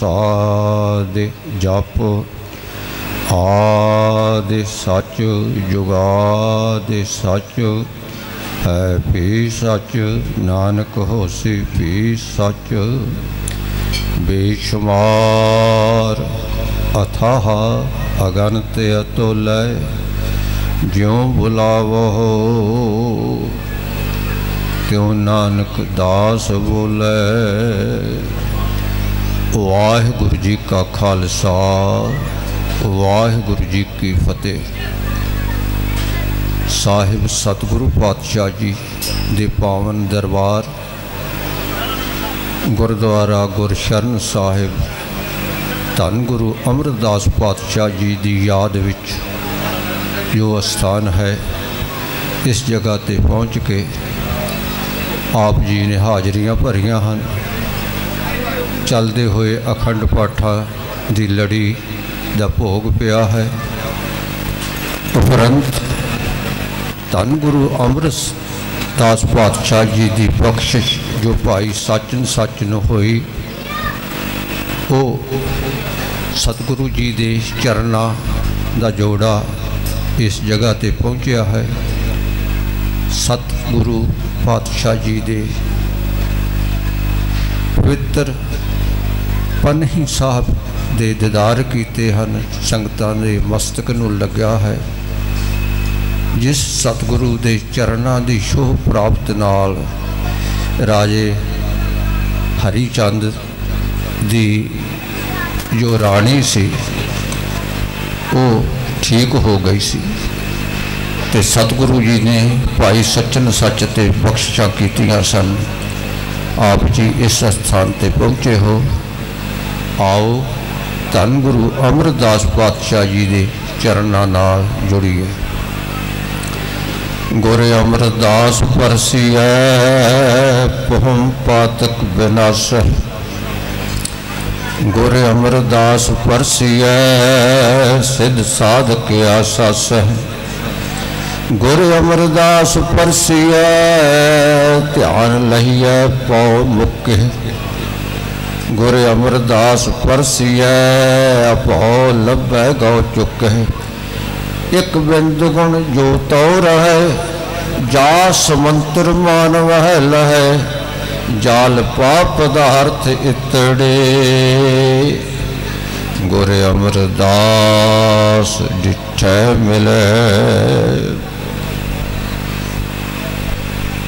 ਪ੍ਰਸਾਦ ਜਪ ਆਦਿ ਸੱਚ ਜੁਗਾਦਿ ਸੱਚ ਹੈ ਵੀ ਸੱਚ, ਨਾਨਕ ਹੋਸੀ ਵੀ ਸੱਚ। ਬੇਸ਼ੁਮਾਰ ਅਥਾਹ ਅਗਨਤ ਅਤੁਲੈ, ਜਿਉ ਬੁਲਾਵੋ ਕਿਉ ਨਾਨਕ ਦਾਸ ਬੋਲੇ। ਵਾਹਿਗੁਰੂ ਜੀ ਕਾ ਖਾਲਸਾ, ਵਾਹਿਗੁਰੂ ਜੀ ਕੀ ਫਤਿਹ। ਸਾਹਿਬ ਸਤਿਗੁਰੂ ਪਾਤਸ਼ਾਹ ਜੀ ਦੇ ਪਾਵਨ ਦਰਬਾਰ, ਗੁਰਦੁਆਰਾ ਗੁਰਸ਼ਰਨ ਸਾਹਿਬ, ਧੰਨ ਗੁਰੂ ਅਮਰਦਾਸ ਪਾਤਸ਼ਾਹ ਜੀ ਦੀ ਯਾਦ ਵਿੱਚ ਜੋ ਅਸਥਾਨ ਹੈ, ਇਸ ਜਗ੍ਹਾ ਤੇ ਪਹੁੰਚ ਕੇ ਆਪ ਜੀ ਨੇ ਹਾਜ਼ਰੀਆਂ ਭਰੀਆਂ ਹਨ। ਚੱਲਦੇ ਹੋਏ ਅਖੰਡ ਪਾਠਾਂ ਦੀ ਲੜੀ ਦਾ ਭੋਗ ਪਿਆ ਹੈ। ਉਪਰੰਤ ਧੰਨ ਗੁਰੂ ਅਮਰਦਾਸ ਪਾਤਸ਼ਾਹ ਜੀ ਦੀ ਬਖਸ਼ਿਸ਼ ਜੋ ਭਾਈ ਸੱਚਨ ਸੱਚਨ ਹੋਈ, ਉਹ ਸਤਿਗੁਰੂ ਜੀ ਦੇ ਚਰਨਾਂ ਦਾ ਜੋੜਾ ਇਸ ਜਗ੍ਹਾ ਤੇ ਪਹੁੰਚਿਆ ਹੈ। ਸਤਿਗੁਰੂ ਪਾਤਸ਼ਾਹ ਜੀ ਦੇ ਪਵਿੱਤਰ ਪਨਹੀ ਸਾਹਿਬ ਦੇ ਦੀਦਾਰ ਕੀਤੇ ਹਨ, ਸੰਗਤਾਂ ਦੇ ਮਸਤਕ ਨੂੰ ਲੱਗਿਆ ਹੈ। ਜਿਸ ਸਤਿਗੁਰੂ ਦੇ ਚਰਨਾਂ ਦੀ ਸ਼ੋਭ ਪ੍ਰਾਪਤ ਨਾਲ ਰਾਜੇ ਹਰੀ ਚੰਦ ਦੀ ਜੋ ਰਾਣੀ ਸੀ, ਉਹ ਠੀਕ ਹੋ ਗਈ ਸੀ ਤੇ ਸਤਿਗੁਰੂ ਜੀ ਨੇ ਭਾਈ ਸੱਚਨ ਸੱਚ ਤੇ ਬਖਸ਼ਿਸ਼ਾਂ ਕੀਤੀਆਂ ਸਨ। ਆਪ ਜੀ ਇਸ ਸਥਾਨ ਤੇ ਪਹੁੰਚੇ ਹੋ। ਆਓ ਧੰਨ ਗੁਰੂ ਅਮਰਦਾਸ ਪਾਤਸ਼ਾਹ ਜੀ ਦੇ ਚਰਨਾਂ ਨਾਲ ਜੁੜੀਏ। ਗੁਰ ਅਮਰਦਾਸ ਪਰਸੀਐ ਪਹਮ ਪਾਤਕ ਬਿਨਾਸ਼। ਗੁਰ ਅਮਰਦਾਸ ਪਰਸੀਐ, ਸਿਧ ਸਾਧਕ ਆਸਾਸ। ਗੁਰ ਅਮਰਦਾਸ ਪਰਸੀਐ, ਧਿਆਨ ਲਹੀਐ ਪਉ ਮੁਕੇ। ਗੁਰ ਅਮਰਦਾਸ ਪਰਸੀਐ ਅਪੋ ਲੱਭੈ ਗਉ ਚੁੱਕੈ ਇਕ ਬਿੰਦ ਗੁਣ ਜੋ ਤਉ ਰਹੈ ਜਾ ਸਮੰਤਰ ਮਾਨਵ ਹੈ ਲਹੈ, ਜਾਲ ਪਾਪ ਪਦਾਰਥ ਇਤੜੇ। ਗੁਰ ਅਮਰਦਾਸ ਡਿਠੈ ਮਿਲੈ।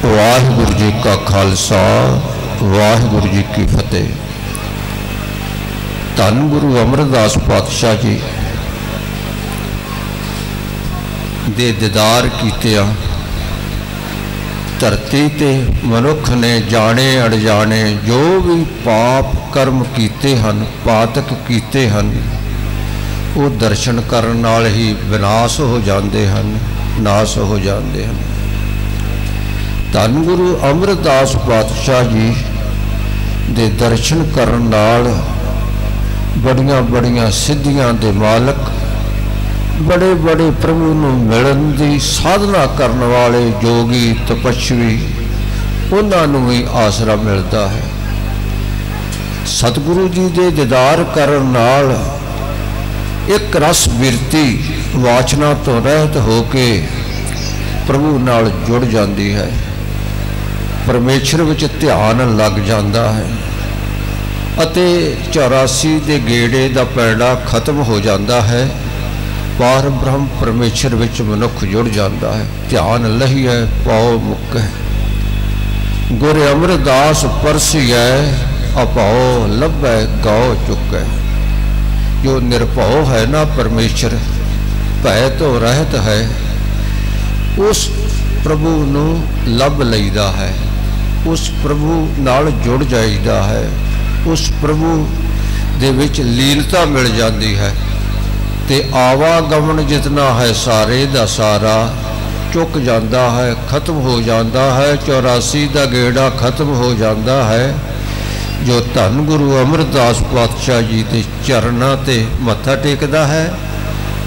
ਵਾਹਿਗੁਰੂ ਜੀ ਕਾ ਖਾਲਸਾ, ਵਾਹਿਗੁਰੂ ਜੀ ਕੀ ਫਤਿਹ। ਧੰਨ ਗੁਰੂ ਅਮਰਦਾਸ ਪਾਤਸ਼ਾਹ ਜੀ ਦੇ ਦੀਦਾਰ ਕੀਤਿਆਂ, ਧਰਤੀ ਤੇ ਮਨੁੱਖ ਨੇ ਜਾਣੇ ਅਣਜਾਣੇ ਜੋ ਵੀ ਪਾਪ ਕਰਮ ਕੀਤੇ ਹਨ, ਪਾਤਕ ਕੀਤੇ ਹਨ, ਉਹ ਦਰਸ਼ਨ ਕਰਨ ਨਾਲ ਹੀ ਵਿਨਾਸ਼ ਹੋ ਜਾਂਦੇ ਹਨ, ਨਾਸ਼ ਹੋ ਜਾਂਦੇ ਹਨ। ਧੰਨ ਗੁਰੂ ਅਮਰਦਾਸ ਪਾਤਸ਼ਾਹ ਜੀ ਦੇ ਦਰਸ਼ਨ ਕਰਨ ਨਾਲ ਬੜੀਆਂ ਬੜੀਆਂ ਸਿੱਧੀਆਂ ਦੇ ਮਾਲਕ, ਬੜੇ ਬੜੇ ਪ੍ਰਭੂ ਨੂੰ ਮਿਲਣ ਦੀ ਸਾਧਨਾ ਕਰਨ ਵਾਲੇ ਜੋਗੀ ਤਪਸਵੀ ਉਹਨਾਂ ਨੂੰ ਵੀ ਆਸਰਾ ਮਿਲਦਾ ਹੈ। ਸਤਿਗੁਰੂ ਜੀ ਦੇ ਦੀਦਾਰ ਕਰਨ ਨਾਲ ਇੱਕ ਰਸ ਬਿਰਤੀ ਵਾਚਨਾ ਤੋਂ ਰਹਿਤ ਹੋ ਕੇ ਪ੍ਰਭੂ ਨਾਲ ਜੁੜ ਜਾਂਦੀ ਹੈ। ਪਰਮੇਸ਼ਰ ਵਿੱਚ ਧਿਆਨ ਲੱਗ ਜਾਂਦਾ ਹੈ। ਅਤੇ 84 ਦੇ ਗੇੜੇ ਦਾ ਪੈੜਾ ਖਤਮ ਹੋ ਜਾਂਦਾ ਹੈ। ਪਾਰ ਬ੍ਰਹਮ ਪਰਮੇਸ਼ਰ ਵਿੱਚ ਮਨੁੱਖ ਜੁੜ ਜਾਂਦਾ ਹੈ। ਧਿਆਨ ਲਹੀ ਲਹੀਐ ਪਾਉ ਹੈ। ਗੁਰ ਅਮਰਦਾਸ ਪਰਸੀਐ, ਅਪਾਉ ਲੱਭੈ, ਗਉ ਚੁਕੈ। ਜੋ ਨਿਰਭਉ ਹੈ ਨਾ ਪਰਮੇਸ਼ਰ, ਭੈ ਤੋਂ ਰਹਿਤ ਹੈ। ਉਸ ਪ੍ਰਭੂ ਨੂੰ ਲੱਭ ਲਈਦਾ ਹੈ। ਉਸ ਪ੍ਰਭੂ ਨਾਲ ਜੁੜ ਜਾਈਦਾ ਹੈ। ਉਸ ਪ੍ਰਭੂ ਦੇ ਵਿੱਚ ਲੀਲਤਾ ਮਿਲ ਜਾਂਦੀ ਹੈ ਤੇ ਆਵਾਗਮਨ ਜਿਤਨਾ ਹੈ ਸਾਰੇ ਦਾ ਸਾਰਾ ਚੁੱਕ ਜਾਂਦਾ ਹੈ, ਖਤਮ ਹੋ ਜਾਂਦਾ ਹੈ 84 ਦਾ ਗੇੜਾ ਖਤਮ ਹੋ ਜਾਂਦਾ ਹੈ, ਜੋ ਧੰਨ ਗੁਰੂ ਅਮਰਦਾਸ ਪਾਤਸ਼ਾਹ ਜੀ ਦੇ ਚਰਨਾਂ ਤੇ ਮੱਥਾ ਟੇਕਦਾ ਹੈ,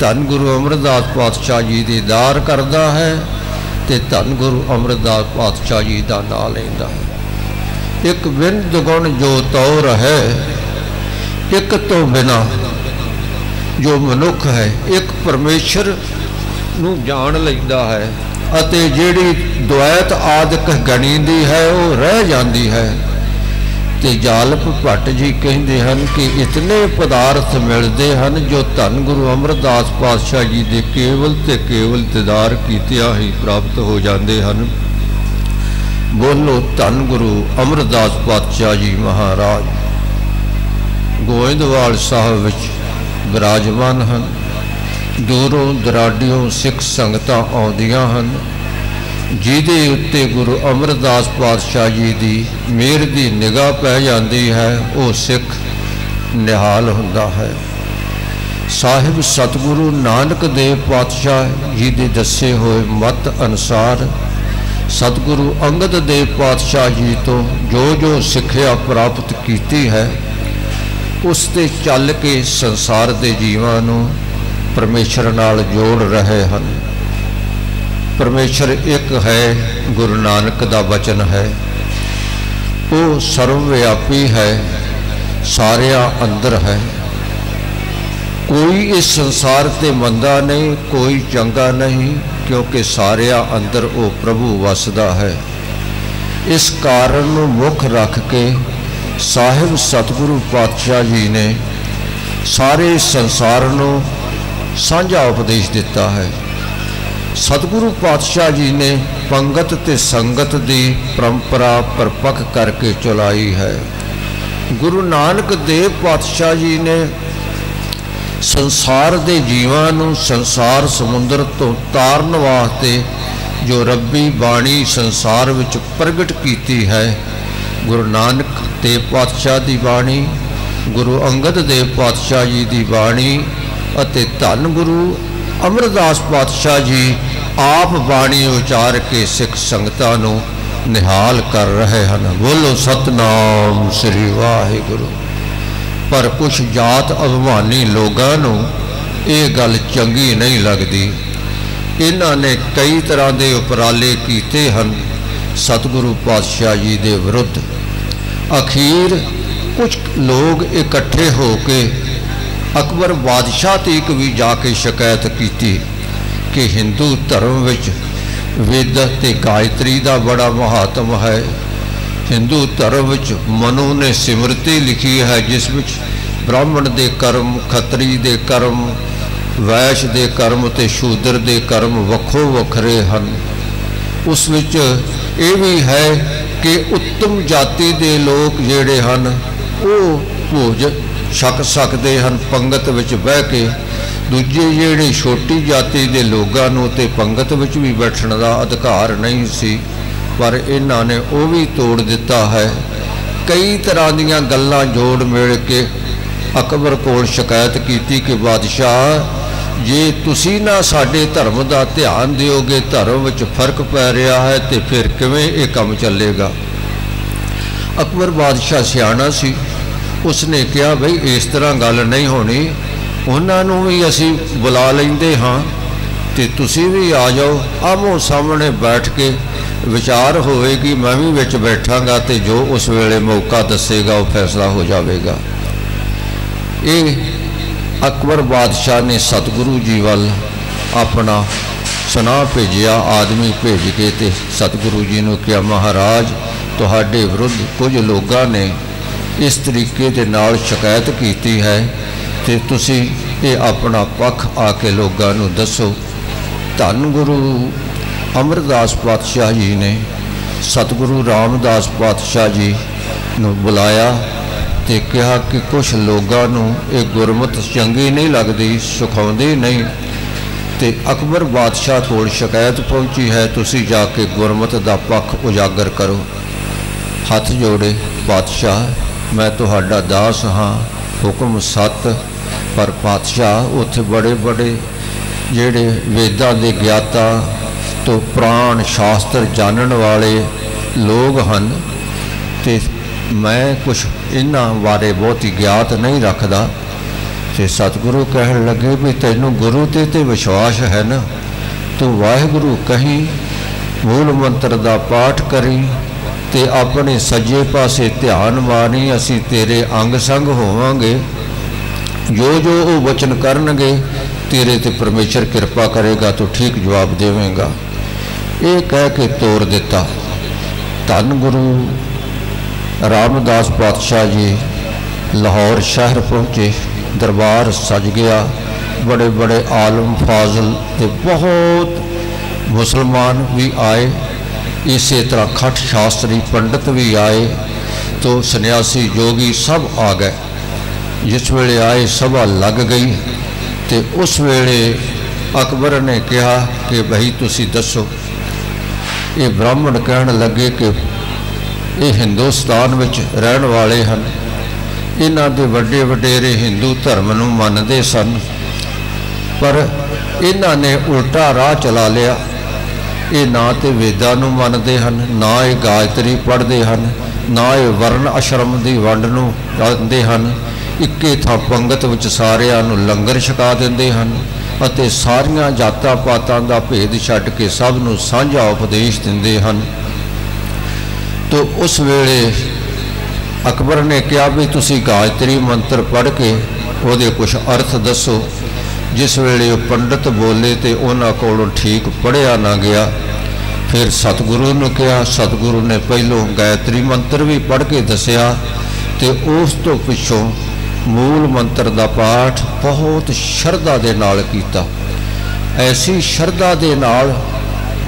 ਧੰਨ ਗੁਰੂ ਅਮਰਦਾਸ ਪਾਤਸ਼ਾਹ ਜੀ ਦੀ ਦਾਰ ਕਰਦਾ ਹੈ ਤੇ ਧੰਨ ਗੁਰੂ ਅਮਰਦਾਸ ਪਾਤਸ਼ਾਹ ਜੀ ਦਾ ਨਾਮ ਲੈਂਦਾ ਹੈ। ਇੱਕ ਬਿੰਦ ਗੁਣ ਜੋ ਤੌਰ ਹੈ ਇੱਕ ਤੋਂ ਬਿਨਾ ਜੋ ਮਨੁੱਖ ਹੈ, ਇੱਕ ਪਰਮੇਸ਼ਰ ਨੂੰ ਜਾਣ ਲੈਂਦਾ ਹੈ ਅਤੇ ਜਿਹੜੀ ਦੁਆਇਤ ਆਦਿਕ ਗਣੀ ਦੀ ਹੈ, ਉਹ ਰਹਿ ਜਾਂਦੀ ਹੈ। ਤੇ ਜਾਲਪ ਭੱਟ ਜੀ ਕਹਿੰਦੇ ਹਨ ਕਿ ਇਤਨੇ ਪਦਾਰਥ ਮਿਲਦੇ ਹਨ ਜੋ ਧੰਨ ਗੁਰੂ ਅਮਰਦਾਸ ਪਾਤਸ਼ਾਹ ਜੀ ਦੇ ਕੇਵਲ ਤੇ ਕੇਵਲ ਤਦਾਰ ਕੀਤਿਆਂ ਹੀ ਪ੍ਰਾਪਤ ਹੋ ਜਾਂਦੇ ਹਨ। ਬੋਲੋ ਧੰਨ ਗੁਰੂ ਅਮਰਦਾਸ ਪਾਤਸ਼ਾਹ ਜੀ ਮਹਾਰਾਜ। ਗੋਇੰਦਵਾਲ ਸਾਹਿਬ ਵਿੱਚ ਬਿਰਾਜਮਾਨ ਹਨ। ਦੂਰੋਂ ਦਰਾਡਿਓਂ ਸਿੱਖ ਸੰਗਤਾਂ ਆਉਂਦੀਆਂ ਹਨ। ਜਿਹਦੇ ਉੱਤੇ ਗੁਰੂ ਅਮਰਦਾਸ ਪਾਤਸ਼ਾਹ ਜੀ ਦੀ ਮਿਹਰ ਦੀ ਨਿਗਾਹ ਪੈ ਜਾਂਦੀ ਹੈ, ਉਹ ਸਿੱਖ ਨਿਹਾਲ ਹੁੰਦਾ ਹੈ। ਸਾਹਿਬ ਸਤਿਗੁਰੂ ਨਾਨਕ ਦੇਵ ਪਾਤਸ਼ਾਹ ਜੀ ਦੇ ਦੱਸੇ ਹੋਏ ਮਤ ਅਨੁਸਾਰ ਸਤਿਗੁਰੂ ਅੰਗਦ ਦੇਵ ਪਾਤਸ਼ਾਹ ਜੀ ਤੋਂ ਜੋ ਜੋ ਸਿੱਖਿਆ ਪ੍ਰਾਪਤ ਕੀਤੀ ਹੈ, ਉਸ ਤੇ ਚੱਲ ਕੇ ਸੰਸਾਰ ਦੇ ਜੀਵਾਂ ਨੂੰ ਪਰਮੇਸ਼ਰ ਨਾਲ ਜੋੜ ਰਹੇ ਹਨ। ਪਰਮੇਸ਼ਰ ਇੱਕ ਹੈ, ਗੁਰੂ ਨਾਨਕ ਦਾ ਵਚਨ ਹੈ। ਉਹ ਸਰਵ ਵਿਆਪੀ ਹੈ, ਸਾਰਿਆਂ ਅੰਦਰ ਹੈ। ਕੋਈ ਇਸ ਸੰਸਾਰ ਤੇ ਮੰਦਾ ਨਹੀਂ, ਕੋਈ ਚੰਗਾ ਨਹੀਂ ਕਿਉਂਕਿ ਸਾਰਿਆਂ ਅੰਦਰ ਉਹ ਪ੍ਰਭੂ ਵਸਦਾ ਹੈ। ਇਸ ਕਾਰਨ ਨੂੰ ਮੁੱਖ ਰੱਖ ਕੇ ਸਾਹਿਬ ਸਤਿਗੁਰੂ ਪਾਤਸ਼ਾਹ ਜੀ ਨੇ ਸਾਰੇ ਸੰਸਾਰ ਨੂੰ ਸਾਂਝਾ ਉਪਦੇਸ਼ ਦਿੱਤਾ ਹੈ। ਸਤਿਗੁਰੂ ਪਾਤਸ਼ਾਹ ਜੀ ਨੇ ਪੰਗਤ ਤੇ ਸੰਗਤ ਦੀ ਪਰੰਪਰਾ ਪਰਪੱਕ ਕਰਕੇ ਚਲਾਈ ਹੈ। ਗੁਰੂ ਨਾਨਕ ਦੇਵ ਪਾਤਸ਼ਾਹ ਜੀ ਨੇ ਸੰਸਾਰ ਦੇ ਜੀਵਾਂ ਨੂੰ ਸੰਸਾਰ ਸਮੁੰਦਰ ਤੋਂ ਤਾਰਨ ਵਾਸਤੇ ਜੋ ਰੱਬੀ ਬਾਣੀ ਸੰਸਾਰ ਵਿੱਚ ਪ੍ਰਗਟ ਕੀਤੀ ਹੈ, ਗੁਰੂ ਨਾਨਕ ਦੇਵ ਪਾਤਸ਼ਾਹ ਦੀ ਬਾਣੀ, ਗੁਰੂ ਅੰਗਦ ਦੇਵ ਪਾਤਸ਼ਾਹ ਜੀ ਦੀ ਬਾਣੀ ਅਤੇ ਧੰਨ ਗੁਰੂ ਅਮਰਦਾਸ ਪਾਤਸ਼ਾਹ ਜੀ ਆਪ ਬਾਣੀ ਉਚਾਰ ਕੇ ਸਿੱਖ ਸੰਗਤਾਂ ਨੂੰ ਨਿਹਾਲ ਕਰ ਰਹੇ ਹਨ। ਬੋਲੋ ਸਤਨਾਮ ਸ੍ਰੀ ਵਾਹਿਗੁਰੂ। ਪਰ ਕੁਝ ਜਾਤ ਅਭਿਮਾਨੀ ਲੋਕਾਂ ਨੂੰ ਇਹ ਗੱਲ ਚੰਗੀ ਨਹੀਂ ਲੱਗਦੀ। ਇਹਨਾਂ ਨੇ ਕਈ ਤਰ੍ਹਾਂ ਦੇ ਉਪਰਾਲੇ ਕੀਤੇ ਹਨ। ਸਤਿਗੁਰੂ ਪਾਤਸ਼ਾਹ ਜੀ ਦੇ ਵਿਰੁੱਧ। ਅਖੀਰ ਕੁਝ ਲੋਕ ਇਕੱਠੇ ਹੋ ਕੇ ਅਕਬਰ ਬਾਦਸ਼ਾਹ ਤੀਕ ਵੀ ਜਾ ਕੇ ਸ਼ਿਕਾਇਤ ਕੀਤੀ ਕਿ ਹਿੰਦੂ ਧਰਮ ਵਿੱਚ ਵੇਦ ਤੇ ਗਾਇਤਰੀ ਦਾ ਬੜਾ ਮਹਾਤਮ ਹੈ। ਹਿੰਦੂ ਧਰਮ ਵਿੱਚ ਮਨੂ ਨੇ ਸਿਮਰਤੀ ਲਿਖੀ ਹੈ, ਜਿਸ ਵਿੱਚ ਬ੍ਰਾਹਮਣ ਦੇ ਕਰਮ, ਖੱਤਰੀ ਦੇ ਕਰਮ, ਵੈਸ਼ ਦੇ ਕਰਮ ਤੇ ਸ਼ੂਦਰ ਦੇ ਕਰਮ ਵੱਖੋ ਵੱਖਰੇ ਹਨ। ਉਸ ਵਿੱਚ ਇਹ ਵੀ ਹੈ ਕਿ ਉੱਤਮ ਜਾਤੀ ਦੇ ਲੋਕ ਜਿਹੜੇ ਹਨ, ਉਹ ਭੋਜ ਛਕ ਸਕਦੇ ਹਨ, ਪੰਗਤ ਵਿੱਚ ਬਹਿ ਕੇ। ਦੂਜੇ ਜਿਹੜੇ ਛੋਟੀ ਜਾਤੀ ਦੇ ਲੋਕਾਂ ਨੂੰ ਤੇ ਪੰਗਤ ਵਿੱਚ ਵੀ ਬੈਠਣ ਦਾ ਅਧਿਕਾਰ ਨਹੀਂ ਸੀ। ਪਰ ਇਹਨਾਂ ਨੇ ਉਹ ਵੀ ਤੋੜ ਦਿੱਤਾ ਹੈ। ਕਈ ਤਰ੍ਹਾਂ ਦੀਆਂ ਗੱਲਾਂ ਜੋੜ ਮੇੜ ਕੇ ਅਕਬਰ ਕੋਲ ਸ਼ਿਕਾਇਤ ਕੀਤੀ ਕਿ, ਬਾਦਸ਼ਾਹ, ਜੇ ਤੁਸੀਂ ਨਾ ਸਾਡੇ ਧਰਮ ਦਾ ਧਿਆਨ ਦਿਓਗੇ, ਧਰਮ ਵਿੱਚ ਫ਼ਰਕ ਪੈ ਰਿਹਾ ਹੈ ਤੇ ਫਿਰ ਕਿਵੇਂ ਇਹ ਕੰਮ ਚੱਲੇਗਾ? ਅਕਬਰ ਬਾਦਸ਼ਾਹ ਸਿਆਣਾ ਸੀ। ਉਸਨੇ ਕਿਹਾ ਭਈ ਇਸ ਤਰ੍ਹਾਂ ਗੱਲ ਨਹੀਂ ਹੋਣੀ। ਉਹਨਾਂ ਨੂੰ ਵੀ ਅਸੀਂ ਬੁਲਾ ਲੈਂਦੇ ਹਾਂ। ਤੇ ਤੁਸੀਂ ਵੀ ਆ ਜਾਓ। ਆਮੋ ਸਾਹਮਣੇ ਬੈਠ ਕੇ ਵਿਚਾਰ ਹੋਵੇਗੀ, ਮੈਂ ਵੀ ਵਿੱਚ ਬੈਠਾਂਗਾ ਤੇ ਜੋ ਉਸ ਵੇਲੇ ਮੌਕਾ ਦੱਸੇਗਾ, ਉਹ ਫੈਸਲਾ ਹੋ ਜਾਵੇਗਾ। ਇਹ ਅਕਬਰ ਬਾਦਸ਼ਾਹ ਨੇ ਸਤਿਗੁਰੂ ਜੀ ਵੱਲ ਆਪਣਾ ਸੁਨਾਹ ਭੇਜਿਆ, ਆਦਮੀ ਭੇਜ ਕੇ ਤੇ ਸਤਿਗੁਰੂ ਜੀ ਨੂੰ ਕਿਹਾ, ਮਹਾਰਾਜ, ਤੁਹਾਡੇ ਵਿਰੁੱਧ ਕੁਝ ਲੋਕਾਂ ਨੇ ਇਸ ਤਰੀਕੇ ਦੇ ਨਾਲ ਸ਼ਿਕਾਇਤ ਕੀਤੀ ਹੈ ਤੇ ਤੁਸੀਂ ਇਹ ਆਪਣਾ ਪੱਖ ਆ ਕੇ ਲੋਕਾਂ ਨੂੰ ਦੱਸੋ ਧੰਨ ਗੁਰੂ ਅਮਰਦਾਸ ਪਾਤਸ਼ਾਹ ਜੀ ਨੇ ਸਤਿਗੁਰੂ ਰਾਮਦਾਸ ਪਾਤਸ਼ਾਹ ਜੀ ਨੂੰ ਬੁਲਾਇਆ ਤੇ ਕਿਹਾ ਕਿ ਕੁਝ ਲੋਕਾਂ ਨੂੰ ਇਹ ਗੁਰਮਤ ਚੰਗੀ ਨਹੀਂ ਲੱਗਦੀ, ਸੁਖਾਉਂਦੀ ਨਹੀਂ। ਤੇ ਅਕਬਰ ਬਾਦਸ਼ਾਹ ਕੋਲ ਸ਼ਿਕਾਇਤ ਪਹੁੰਚੀ ਹੈ, ਤੁਸੀਂ ਜਾ ਕੇ ਗੁਰਮਤ ਦਾ ਪੱਖ ਉਜਾਗਰ ਕਰੋ। ਹੱਥ ਜੋੜੇ ਬਾਦਸ਼ਾਹ ਮੈਂ ਤੁਹਾਡਾ ਦਾਸ ਹਾਂ, ਹੁਕਮ ਸਤ, ਪਰ ਪਾਤਸ਼ਾਹ, ਉੱਥੇ ਬੜੇ ਬੜੇ ਜਿਹੜੇ ਵੇਦਾਂ ਦੇ ਗਿਆਤਾ ਤੋਂ ਪ੍ਰਾਣ ਸ਼ਾਸਤਰ ਜਾਣਨ ਵਾਲੇ ਲੋਕ ਹਨ ਤੇ ਮੈਂ ਕੁਝ ਇਹਨਾਂ ਬਾਰੇ ਬਹੁਤੀ ਗਿਆਤ ਨਹੀਂ ਰੱਖਦਾ। ਤੇ ਸਤਿਗੁਰੂ ਕਹਿਣ ਲੱਗੇ ਵੀ ਤੈਨੂੰ ਗੁਰੂ ਤੇ ਤੇ ਵਿਸ਼ਵਾਸ ਹੈ ਨਾ। ਤੂੰ ਵਾਹਿਗੁਰੂ ਕਹੀਂ, ਮੂਲ ਮੰਤਰ ਦਾ ਪਾਠ ਕਰੀ ਤੇ ਆਪਣੇ ਸੱਜੇ ਪਾਸੇ ਧਿਆਨ ਮਾਰੀ, ਅਸੀਂ ਤੇਰੇ ਅੰਗ ਸੰਗ ਹੋਵਾਂਗੇ। ਜੋ ਜੋ ਉਹ ਵਚਨ ਕਰਨਗੇ ਤੇਰੇ ਤੇ ਪਰਮੇਸ਼ਰ ਕਿਰਪਾ ਕਰੇਗਾ, ਤੂੰ ਠੀਕ ਜਵਾਬ ਦੇਵੇਂਗਾ। ਇਹ ਕਹਿ ਕੇ ਤੋਰ ਦਿੱਤਾ। ਧੰਨ ਗੁਰੂ ਰਾਮਦਾਸ ਪਾਤਸ਼ਾਹ ਜੀ ਲਾਹੌਰ ਸ਼ਹਿਰ ਪਹੁੰਚੇ। ਦਰਬਾਰ ਸਜ ਗਿਆ। ਬੜੇ ਬੜੇ ਆਲਮ ਫਾਜ਼ਲ ਤੇ ਬਹੁਤ ਮੁਸਲਮਾਨ ਵੀ ਆਏ। ਇਸੇ ਤਰ੍ਹਾਂ ਖੱਟ ਸ਼ਾਸਤਰੀ ਪੰਡਤ ਵੀ ਆਏ। ਤੋਂ ਸੰਨਿਆਸੀ ਜੋਗੀ ਸਭ ਆ ਗਏ। ਜਿਸ ਵੇਲੇ ਆਏ, ਸਭਾ ਲੱਗ ਗਈ। ਤੇ ਉਸ ਵੇਲੇ ਅਕਬਰ ਨੇ ਕਿਹਾ ਕਿ ਭਈ ਤੁਸੀਂ ਦੱਸੋ, ਇਹ ਬ੍ਰਾਹਮਣ ਕਹਿਣ ਲੱਗੇ ਕਿ ਇਹ ਹਿੰਦੁਸਤਾਨ ਵਿੱਚ ਰਹਿਣ ਵਾਲੇ ਹਨ। ਇਹਨਾਂ ਦੇ ਵੱਡੇ ਵਡੇਰੇ ਹਿੰਦੂ ਧਰਮ ਨੂੰ ਮੰਨਦੇ ਸਨ, ਪਰ ਇਹਨਾਂ ਨੇ ਉਲਟਾ ਰਾਹ ਚਲਾ ਲਿਆ। ਇਹ ਨਾ ਤੇ ਵੇਦਾਂ ਨੂੰ ਮੰਨਦੇ ਹਨ, ਨਾ ਇਹ ਗਾਇਤਰੀ ਪੜ੍ਹਦੇ ਹਨ, ਨਾ ਇਹ ਵਰਨ ਆਸ਼ਰਮ ਦੀ ਵੰਡ ਨੂੰ ਜਾਣਦੇ ਹਨ। ਇੱਕੇ ਥਾਂ ਪੰਗਤ ਵਿੱਚ ਸਾਰਿਆਂ ਨੂੰ ਲੰਗਰ ਛਕਾ ਦਿੰਦੇ ਹਨ ਅਤੇ ਸਾਰੀਆਂ ਜਾਤਾਂ ਪਾਤਾਂ ਦਾ ਭੇਦ ਛੱਡ ਕੇ ਸਭ ਨੂੰ ਸਾਂਝਾ ਉਪਦੇਸ਼ ਦਿੰਦੇ ਹਨ। ਤੋ ਉਸ ਵੇਲੇ ਅਕਬਰ ਨੇ ਕਿਹਾ ਵੀ ਤੁਸੀਂ ਗਾਇਤਰੀ ਮੰਤਰ ਪੜ੍ਹ ਕੇ ਉਹਦੇ ਕੁਝ ਅਰਥ ਦੱਸੋ। ਜਿਸ ਵੇਲੇ ਉਹ ਪੰਡਤ ਬੋਲੇ ਤੇ ਉਹਨਾਂ ਕੋਲੋਂ ਠੀਕ ਪੜਿਆ ਨਾ ਗਿਆ, ਫਿਰ ਸਤਿਗੁਰੂ ਨੂੰ ਕਿਹਾ। ਸਤਿਗੁਰੂ ਨੇ ਪਹਿਲੋਂ ਗਾਇਤਰੀ ਮੰਤਰ ਵੀ ਪੜ੍ਹ ਕੇ ਦੱਸਿਆ ਤੇ ਉਸ ਤੋਂ ਪਿੱਛੋਂ ਮੂਲ ਮੰਤਰ ਦਾ ਪਾਠ ਬਹੁਤ ਸ਼ਰਧਾ ਦੇ ਨਾਲ ਕੀਤਾ। ਐਸੀ ਸ਼ਰਧਾ ਦੇ ਨਾਲ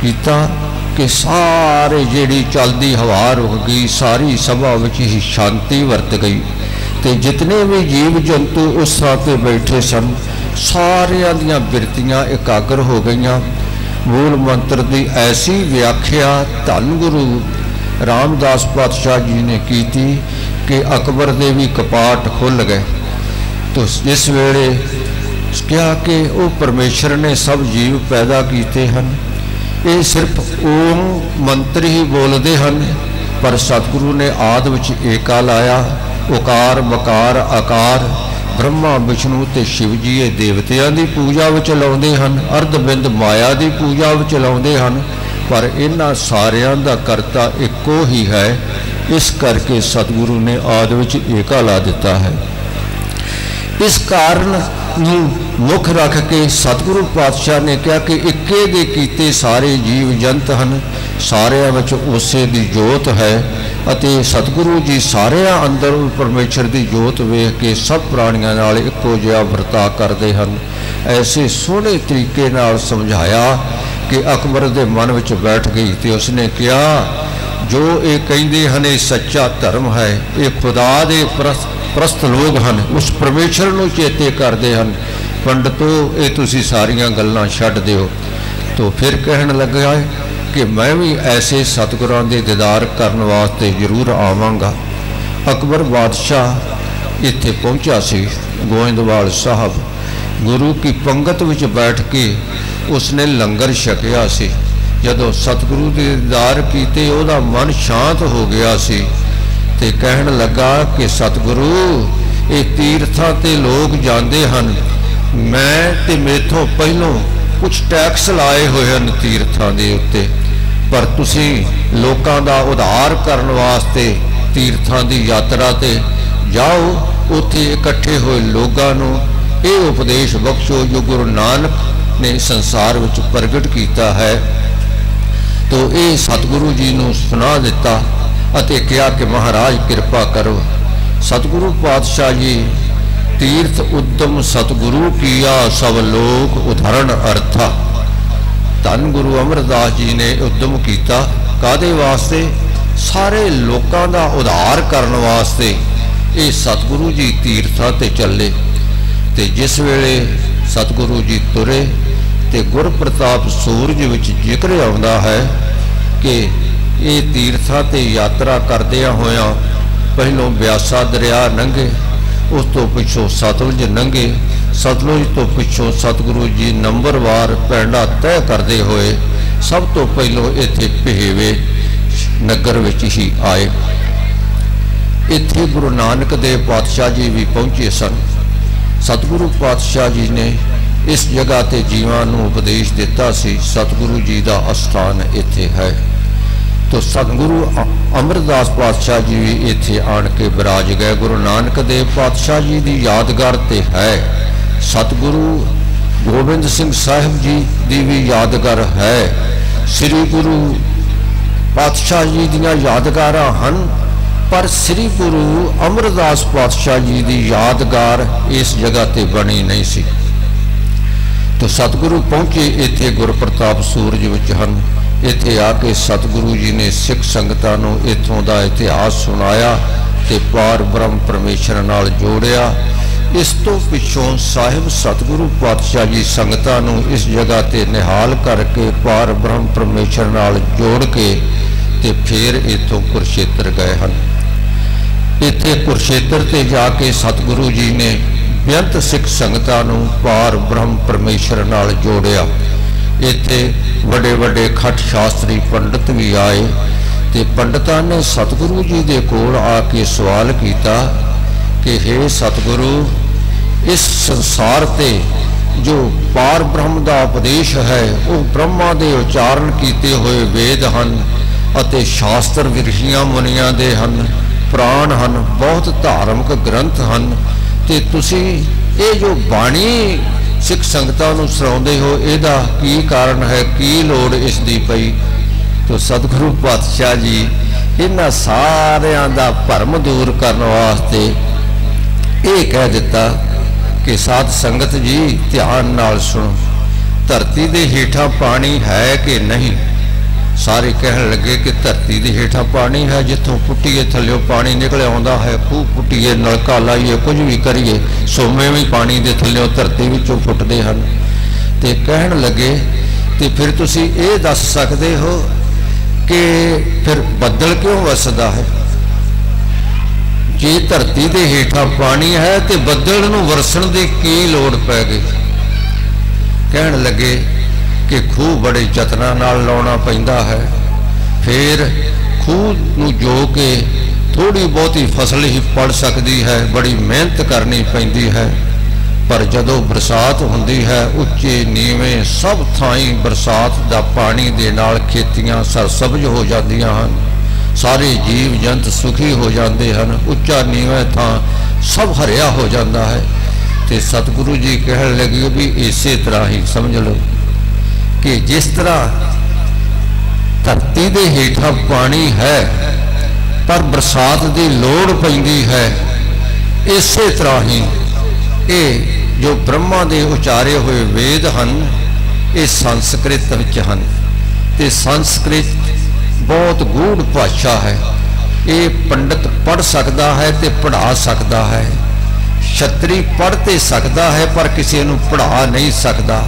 ਕੀਤਾ ਕਿ ਸਾਰੇ ਜਿਹੜੀ ਚੱਲਦੀ ਹਵਾ ਰੁਕ ਗਈ, ਸਾਰੀ ਸਭਾ ਵਿੱਚ ਹੀ ਸ਼ਾਂਤੀ ਵਰਤ ਗਈ। ਤੇ ਜਿਤਨੇ ਵੀ ਜੀਵ ਜੰਤੂ ਉਸ ਥਾਂ ਤੇ ਬੈਠੇ ਸਨ, ਸਾਰਿਆਂ ਦੀਆਂ ਬਿਰਤੀਆਂ ਇਕਾਗਰ ਹੋ ਗਈਆਂ। ਮੂਲ ਮੰਤਰ ਦੀ ਐਸੀ ਵਿਆਖਿਆ ਧੰਨ ਗੁਰੂ ਰਾਮਦਾਸ ਪਾਤਸ਼ਾਹ ਜੀ ਨੇ ਕੀਤੀ ਕਿ ਅਕਬਰ ਦੇ ਵੀ ਕਪਾਟ ਖੁੱਲ ਗਏ। ਤੋ ਇਸ ਵੇਲੇ ਕਿਹਾ ਕਿ ਉਹ ਪਰਮੇਸ਼ਰ ਨੇ ਸਭ ਜੀਵ ਪੈਦਾ ਕੀਤੇ ਹਨ, ਇਹ ਸਿਰਫ ਓਮ ਮੰਤਰ ਹੀ ਬੋਲਦੇ ਹਨ, ਪਰ ਸਤਿਗੁਰੂ ਨੇ ਆਦ ਵਿੱਚ ਏਕਾ ਲਾਇਆ, ਓਕਾਰ ਬਕਾਰ ਆਕਾਰ, ਬ੍ਰਹਮਾ, ਵਿਸ਼ਨੂੰ ਤੇ ਸ਼ਿਵ ਜੀ ਇਹ ਦੇਵਤਿਆਂ ਦੀ ਪੂਜਾ ਵਿੱਚ ਲਾਉਂਦੇ ਹਨ, ਅਰਧਬਿੰਦ ਮਾਇਆ ਦੀ ਪੂਜਾ ਵਿੱਚ ਲਾਉਂਦੇ ਹਨ, ਪਰ ਇਹਨਾਂ ਸਾਰਿਆਂ ਦਾ ਕਰਤਾ ਇੱਕੋ ਹੀ ਹੈ ਇਸ ਕਰਕੇ ਸਤਿਗੁਰੂ ਨੇ ਆਦ ਵਿੱਚ ਏਕਾ ਲਾ ਦਿੱਤਾ ਹੈ। ਇਸ ਕਾਰਨ ਨੂੰ ਮੁੱਖ ਰੱਖ ਕੇ ਸਤਿਗੁਰੂ ਪਾਤਸ਼ਾਹ ਨੇ ਕਿਹਾ ਕਿ ਇੱਕੇ ਦੇ ਕੀਤੇ ਸਾਰੇ ਜੀਵ ਜੰਤ ਹਨ, ਸਾਰਿਆਂ ਵਿੱਚ ਉਸੇ ਦੀ ਜੋਤ ਹੈ ਅਤੇ ਸਤਿਗੁਰੂ ਜੀ ਸਾਰਿਆਂ ਅੰਦਰ ਪਰਮੇਸ਼ਰ ਦੀ ਜੋਤ ਵੇਖ ਕੇ ਸਭ ਪ੍ਰਾਣੀਆਂ ਨਾਲ ਇੱਕੋ ਜਿਹਾ ਵਰਤਾ ਕਰਦੇ ਹਨ। ਐਸੇ ਸੋਹਣੇ ਤਰੀਕੇ ਨਾਲ ਸਮਝਾਇਆ ਕਿ ਅਕਬਰ ਦੇ ਮਨ ਵਿੱਚ ਬੈਠ ਗਈ ਤੇ ਉਸਨੇ ਕਿਹਾ ਜੋ ਇਹ ਕਹਿੰਦੇ ਹਨ, ਇਹ ਸੱਚਾ ਧਰਮ ਹੈ। ਇਹ ਖੁਦਾ ਦੇ ਪ੍ਰਸਤ ਲੋਕ ਹਨ। ਉਸ ਪਰਮੇਸ਼ਰ ਨੂੰ ਚੇਤੇ ਕਰਦੇ ਹਨ। ਪੰਡਤੋ, ਇਹ ਤੁਸੀਂ ਸਾਰੀਆਂ ਗੱਲਾਂ ਛੱਡ ਦਿਓ। ਤੋਂ ਫਿਰ ਕਹਿਣ ਲੱਗਾ ਕਿ ਮੈਂ ਵੀ ਐਸੇ ਸਤਿਗੁਰਾਂ ਦੇ ਦੀਦਾਰ ਕਰਨ ਵਾਸਤੇ ਜ਼ਰੂਰ ਆਵਾਂਗਾ। ਅਕਬਰ ਬਾਦਸ਼ਾਹ ਇੱਥੇ ਪਹੁੰਚਿਆ ਸੀ, ਗੋਇੰਦਵਾਲ ਸਾਹਿਬ। ਗੁਰੂ ਕੀ ਪੰਗਤ ਵਿੱਚ ਬੈਠ ਕੇ ਉਸਨੇ ਲੰਗਰ ਛਕਿਆ ਸੀ। ਜਦੋਂ ਸਤਿਗੁਰੂ ਦੇ ਦੀਦਾਰ ਕੀਤੇ, ਉਹਦਾ ਮਨ ਸ਼ਾਂਤ ਹੋ ਗਿਆ ਸੀ ਤੇ ਕਹਿਣ ਲੱਗਾ ਕਿ ਸਤਿਗੁਰੂ, ਇਹ ਤੀਰਥਾਂ ਤੇ ਲੋਕ ਜਾਂਦੇ ਹਨ। ਮੈਂ ਤੇ ਮੇਥੋਂ ਪਹਿਲੋਂ ਕੁਝ ਟੈਕਸ ਲਾਏ ਹੋਏ ਹਨ ਤੀਰਥਾਂ ਦੇ ਉੱਤੇ। ਪਰ ਤੁਸੀਂ ਲੋਕਾਂ ਦਾ ਉਧਾਰ ਕਰਨ ਵਾਸਤੇ ਤੀਰਥਾਂ ਦੀ ਯਾਤਰਾ ਤੇ ਜਾਓ। ਉੱਥੇ ਇਕੱਠੇ ਹੋਏ ਲੋਕਾਂ ਨੂੰ ਇਹ ਉਪਦੇਸ਼ ਬਖਸ਼ੋ ਜੋ ਗੁਰੂ ਨਾਨਕ ਨੇ ਸੰਸਾਰ ਵਿੱਚ ਪ੍ਰਗਟ ਕੀਤਾ ਹੈ। ਤੋ ਇਹ ਸਤਿਗੁਰੂ ਜੀ ਨੂੰ ਸੁਣਾ ਦਿੱਤਾ ਅਤੇ ਕਿਹਾ ਕਿ ਮਹਾਰਾਜ, ਕਿਰਪਾ ਕਰੋ। ਸਤਿਗੁਰੂ ਪਾਤਸ਼ਾਹ ਜੀ, ਤੀਰਥ ਉਦਮ ਸਤਿਗੁਰੂ ਕੀਆ, ਸਭ ਲੋਕ ਉਧਾਰਨ ਅਰਥਾ। ਧੰਨ ਗੁਰੂ ਅਮਰਦਾਸ ਜੀ ਨੇ ਉਦਮ ਕੀਤਾ। ਕਾਦੇ ਵਾਸਤੇ? ਸਾਰੇ ਲੋਕਾਂ ਦਾ ਉਧਾਰ ਕਰਨ ਵਾਸਤੇ ਇਹ ਸਤਿਗੁਰੂ ਜੀ ਤੀਰਥਾਂ ਤੇ ਚੱਲੇ। ਤੇ ਜਿਸ ਵੇਲੇ ਸਤਿਗੁਰੂ ਜੀ ਤੁਰੇ ਤੇ ਗੁਰ ਪ੍ਰਤਾਪ ਸੂਰਜ ਵਿੱਚ ਜ਼ਿਕਰ ਆਉਂਦਾ ਹੈ ਕਿ ਇਹ ਤੀਰਥਾਂ ਤੇ ਯਾਤਰਾ ਕਰਦਿਆਂ ਹੋਇਆਂ ਪਹਿਲੋਂ ਬਿਆਸਾ ਦਰਿਆ ਲੰਘੇ ਉਸ ਤੋਂ ਪਿੱਛੋਂ ਸਤਲੁਜ ਲੰਘੇ ਸਤਲੁਜ ਤੋਂ ਪਿੱਛੋਂ ਸਤਿਗੁਰੂ ਜੀ ਨੰਬਰਵਾਰ ਪੈਂਡਾ ਤੈਅ ਕਰਦੇ ਹੋਏ ਸਭ ਤੋਂ ਪਹਿਲੋਂ ਇੱਥੇ ਭੇਵੇ ਨਗਰ ਵਿੱਚ ਹੀ ਆਏ। ਇੱਥੇ ਗੁਰੂ ਨਾਨਕ ਦੇਵ ਪਾਤਸ਼ਾਹ ਜੀ ਵੀ ਪਹੁੰਚੇ ਸਨ। ਸਤਿਗੁਰੂ ਪਾਤਸ਼ਾਹ ਜੀ ਨੇ ਇਸ ਜਗ੍ਹਾ ਤੇ ਜੀਵਾਂ ਨੂੰ ਉਪਦੇਸ਼ ਦਿੱਤਾ ਸੀ, ਸਤਿਗੁਰੂ ਜੀ ਦਾ ਅਸਥਾਨ ਇੱਥੇ ਹੈ। ਤੋ ਸਤਿਗੁਰੂ ਅਮਰਦਾਸ ਪਾਤਸ਼ਾਹ ਜੀ ਵੀ ਇੱਥੇ ਆਣ ਕੇ ਬਿਰਾਜ ਗਏ। ਗੁਰੂ ਨਾਨਕ ਦੇਵ ਪਾਤਸ਼ਾਹ ਜੀ ਦੀ ਯਾਦਗਾਰ ਤੇ ਹੈ। ਸਤਿਗੁਰੂ ਗੋਬਿੰਦ ਸਿੰਘ ਸਾਹਿਬ ਜੀ ਦੀ ਵੀ ਯਾਦਗਾਰ ਹੈ। ਸ੍ਰੀ ਗੁਰੂ ਪਾਤਸ਼ਾਹ ਜੀ ਦੀਆਂ ਯਾਦਗਾਰਾਂ ਹਨ, ਪਰ ਸ੍ਰੀ ਗੁਰੂ ਅਮਰਦਾਸ ਪਾਤਸ਼ਾਹ ਜੀ ਦੀ ਯਾਦਗਾਰ ਇਸ ਜਗ੍ਹਾ ਤੇ ਬਣੀ ਨਹੀਂ ਸੀ। ਤੋ ਸਤਿਗੁਰੂ ਪਹੁੰਚੇ, ਇੱਥੇ ਗੁਰਪ੍ਰਤਾਪ ਸੂਰਜ ਵਿੱਚ ਹਨ। ਇੱਥੇ ਆ ਕੇ ਸਤਿਗੁਰੂ ਜੀ ਨੇ ਸਿੱਖ ਸੰਗਤਾਂ ਨੂੰ ਇਥੋਂ ਦਾ ਇਤਿਹਾਸ ਸੁਣਾਇਆ ਤੇ ਪਾਰ ਬ੍ਰਹਮ ਪਰਮੇਸ਼ਰ ਨਾਲ ਜੋੜਿਆ। ਇਸ ਤੋਂ ਪਿੱਛੋਂ ਸਾਹਿਬ ਸਤਿਗੁਰੂ ਪਾਤਸ਼ਾਹ ਜੀ ਸੰਗਤਾਂ ਨੂੰ ਇਸ ਜਗ੍ਹਾ ਤੇ ਨਿਹਾਲ ਕਰਕੇ ਪਾਰ ਬ੍ਰਹਮ ਪਰਮੇਸ਼ਰ ਨਾਲ ਜੋੜ ਕੇ ਤੇ ਫਿਰ ਇਥੋਂ ਕੁਰਸ਼ੇਤਰ ਗਏ ਹਨ। ਇੱਥੇ ਕੁਰਸ਼ੇਤਰ ਤੇ ਜਾ ਕੇ ਸਤਿਗੁਰੂ ਜੀ ਨੇ ਬੇਅੰਤ ਸਿੱਖ ਸੰਗਤਾਂ ਨੂੰ ਪਾਰ ਬ੍ਰਹਮ ਪਰਮੇਸ਼ਰ ਨਾਲ ਜੋੜਿਆ। ਇੱਥੇ ਵੱਡੇ ਵੱਡੇ ਖੱਟ ਸ਼ਾਸਤਰੀ ਪੰਡਤ ਵੀ ਆਏ ਤੇ ਪੰਡਤਾਂ ਨੇ ਸਤਿਗੁਰੂ ਜੀ ਦੇ ਕੋਲ ਆ ਕੇ ਸਵਾਲ ਕੀਤਾ ਕਿ हे ਸਤਿਗੁਰੂ, ਇਸ ਸੰਸਾਰ ਤੇ ਜੋ ਪਾਰ ਬ੍ਰਹਮ ਦਾ ਉਪਦੇਸ਼ ਹੈ, ਉਹ ਬ੍ਰਹਮਾ ਦੇ ਉਚਾਰਨ ਕੀਤੇ ਹੋਏ ਵੇਦ ਹਨ ਅਤੇ ਸ਼ਾਸਤਰ ਵਿਰਸ਼ੀਆਂ ਮੁਨੀਆਂ ਦੇ ਹਨ, ਪ੍ਰਾਣ ਹਨ, ਬਹੁਤ ਧਾਰਮਿਕ ਗ੍ਰੰਥ ਹਨ ਤੇ ਤੁਸੀਂ ਇਹ ਜੋ ਬਾਣੀ ਸਿੱਖ ਸੰਗਤਾਂ ਨੂੰ ਸੁਣਾਉਂਦੇ ਹੋ, ਇਹਦਾ ਕੀ ਕਾਰਨ ਹੈ, ਕੀ ਲੋੜ ਇਸ ਦੀ ਪਈ? ਤੋ ਸਤਿਗੁਰੂ ਪਾਤਸ਼ਾਹ ਜੀ, ਇਹਨਾਂ ਸਾਰਿਆਂ ਦਾ ਭਰਮ ਦੂਰ ਕਰਨ ਵਾਸਤੇ ਇਹ ਕਹਿ ਦਿੱਤਾ ਕਿ ਸਾਧ ਸੰਗਤ ਜੀ, ਧਿਆਨ ਨਾਲ ਸੁਣੋ। ਧਰਤੀ ਦੇ ਹੇਠਾਂ ਪਾਣੀ ਹੈ ਕਿ ਨਹੀਂ? ਸਾਰੇ ਕਹਿਣ ਲੱਗੇ ਕਿ ਧਰਤੀ ਦੇ ਹੇਠਾਂ ਪਾਣੀ ਹੈ, ਜਿੱਥੋਂ ਪੁੱਟੀਏ ਥੱਲਿਓ ਪਾਣੀ ਨਿਕਲ ਆਉਂਦਾ ਹੈ, ਖੂਹ ਪੁੱਟੀਏ ਨਲਕਾ ਲਾਈਏ ਕੁਝ ਵੀ ਕਰੀਏ, ਸੋਮੇ ਵੀ ਪਾਣੀ ਦੇ ਥੱਲਿਓ ਧਰਤੀ ਵਿੱਚੋਂ ਫੁੱਟਦੇ ਹਨ। ਤੇ ਕਹਿਣ ਲੱਗੇ, ਤੇ ਫਿਰ ਤੁਸੀਂ ਇਹ ਦੱਸ ਸਕਦੇ ਹੋ ਕਿ ਫਿਰ ਬੱਦਲ ਕਿਉਂ ਵਸਦਾ ਹੈ? ਜੇ ਧਰਤੀ ਦੇ ਹੇਠਾਂ ਪਾਣੀ ਹੈ ਤੇ ਬੱਦਲ ਨੂੰ ਵਰਸਣ ਦੀ ਕੀ ਲੋੜ ਪੈ ਗਈ? ਕਹਿਣ ਲੱਗੇ ਕਿ ਖੂਹ ਬੜੇ ਯਤਨਾਂ ਨਾਲ ਲਾਉਣਾ ਪੈਂਦਾ ਹੈ। ਫਿਰ ਖੂਹ ਨੂੰ ਜੋ ਕੇ ਥੋੜੀ ਬਹੁਤੀ ਫਸਲ ਹੀ ਪੜ ਸਕਦੀ ਹੈ, ਬੜੀ ਮਿਹਨਤ ਕਰਨੀ ਪੈਂਦੀ ਹੈ। ਪਰ ਜਦੋਂ ਬਰਸਾਤ ਹੁੰਦੀ ਹੈ, ਉੱਚੇ ਨੀਵੇਂ ਸਭ ਥਾਈਂ ਬਰਸਾਤ ਦਾ ਪਾਣੀ ਦੇ ਨਾਲ ਖੇਤੀਆਂ ਸਰਸਬਜ ਹੋ ਜਾਂਦੀਆਂ ਹਨ। ਸਾਰੇ ਜੀਵ ਜੰਤ ਸੁਖੀ ਹੋ ਜਾਂਦੇ ਹਨ। ਉੱਚਾ ਨੀਵਾਂ ਥਾਂ ਸਭ ਹਰਿਆ ਹੋ ਜਾਂਦਾ ਹੈ। ਤੇ ਸਤਿਗੁਰੂ ਜੀ ਕਹਿਣ ਲੱਗੇ ਵੀ ਇਸੇ ਤਰ੍ਹਾਂ ਹੀ ਸਮਝ ਲਓ। ਕਿ ਜਿਸ ਤਰ੍ਹਾਂ ਧਰਤੀ ਦੇ ਹੇਠਾਂ ਪਾਣੀ ਹੈ, ਪਰ ਬਰਸਾਤ ਦੀ ਲੋੜ ਪੈਂਦੀ ਹੈ, ਇਸੇ ਤਰ੍ਹਾਂ ਹੀ ਇਹ ਜੋ ਬ੍ਰਹਮਾ ਦੇ ਉਚਾਰੇ ਹੋਏ ਵੇਦ ਹਨ, ਇਹ ਸੰਸਕ੍ਰਿਤ ਵਿੱਚ ਹਨ। ਤੇ ਸੰਸਕ੍ਰਿਤ ਬਹੁਤ ਗੂੜ ਭਾਸ਼ਾ ਹੈ। ਇਹ ਪੰਡਤ ਪੜ ਸਕਦਾ ਹੈ ਤੇ ਪੜਾ ਸਕਦਾ ਹੈ। ਛਤਰੀ ਪੜ ਤੇ ਸਕਦਾ ਹੈ, ਪਰ ਕਿਸੇ ਨੂੰ ਪੜਾ ਨਹੀਂ ਸਕਦਾ।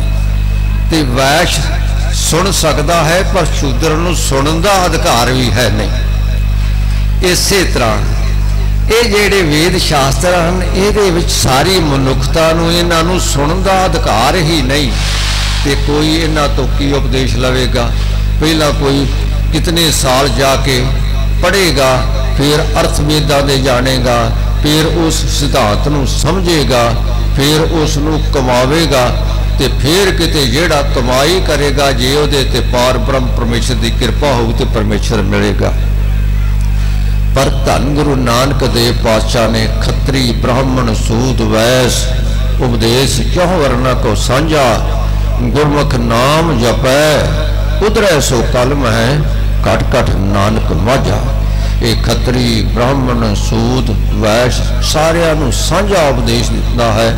ਤੇ ਵੈਸ਼ ਸੁਣ ਸਕਦਾ ਹੈ, ਪਰ ਸ਼ੂਦਰ ਨੂੰ ਸੁਣਨ ਦਾ ਅਧਿਕਾਰ ਵੀ ਹੈ ਨਹੀਂ। ਇਸੇ ਤਰ੍ਹਾਂ ਇਹ ਜਿਹੜੇ ਵੇਦ ਸ਼ਾਸਤਰ ਹਨ, ਇਹਦੇ ਵਿੱਚ ਸਾਰੀ ਮਨੁੱਖਤਾ ਨੂੰ ਇਹਨਾਂ ਨੂੰ ਸੁਣਨ ਦਾ ਅਧਿਕਾਰ ਹੀ ਨਹੀਂ ਤੇ ਕੋਈ ਇਹਨਾਂ ਤੋਂ ਕੀ ਉਪਦੇਸ਼ ਲਵੇਗਾ? ਪਹਿਲਾਂ ਕੋਈ ਕਿਤਨੇ ਸਾਲ ਜਾ ਕੇ ਪੜ੍ਹੇਗਾ, ਫਿਰ ਅਰਥ ਵੇਦਾਂ ਦੇ ਜਾਣੇਗਾ, ਫਿਰ ਉਸ ਸਿਧਾਂਤ ਨੂੰ ਸਮਝੇਗਾ, ਫਿਰ ਉਸ ਨੂੰ ਕਮਾਵੇਗਾ ਤੇ ਫੇਰ ਕਿਤੇ ਜਿਹੜਾ ਕਮਾਈ ਕਰੇਗਾ, ਜੇ ਉਹਦੇ ਤੇ ਪਾਰ ਬ੍ਰਹਮ ਪਰਮੇਸ਼ਰ ਦੀ ਕਿਰਪਾ ਹੋਊ ਤੇ ਪਰਮੇਸ਼ਰ ਮਿਲੇਗਾ। ਪਰ ਧੰਨ ਗੁਰੂ ਨਾਨਕ ਦੇਵ ਪਾਤਸ਼ਾਹ ਨੇ ਖੱਤਰੀ ਬ੍ਰਾਹਮਣ ਸੂਦ ਵੈਸ ਉਪਦੇਸ਼ ਚੌਹ ਵਰਨਾ ਕੋ ਸਾਂਝਾ? ਗੁਰਮੁਖ ਨਾਮ ਜਪੈ, ਉਧਰੈ ਸੋ ਕਲਮ ਹੈ, ਘਟ ਘਟ ਨਾਨਕ ਮਾਝਾ। ਇਹ ਖੱਤਰੀ ਬ੍ਰਾਹਮਣ ਸੂਦ ਵੈਸ਼ ਸਾਰਿਆਂ ਨੂੰ ਸਾਂਝਾ ਉਪਦੇਸ਼ ਦਿੱਤਾ ਹੈ,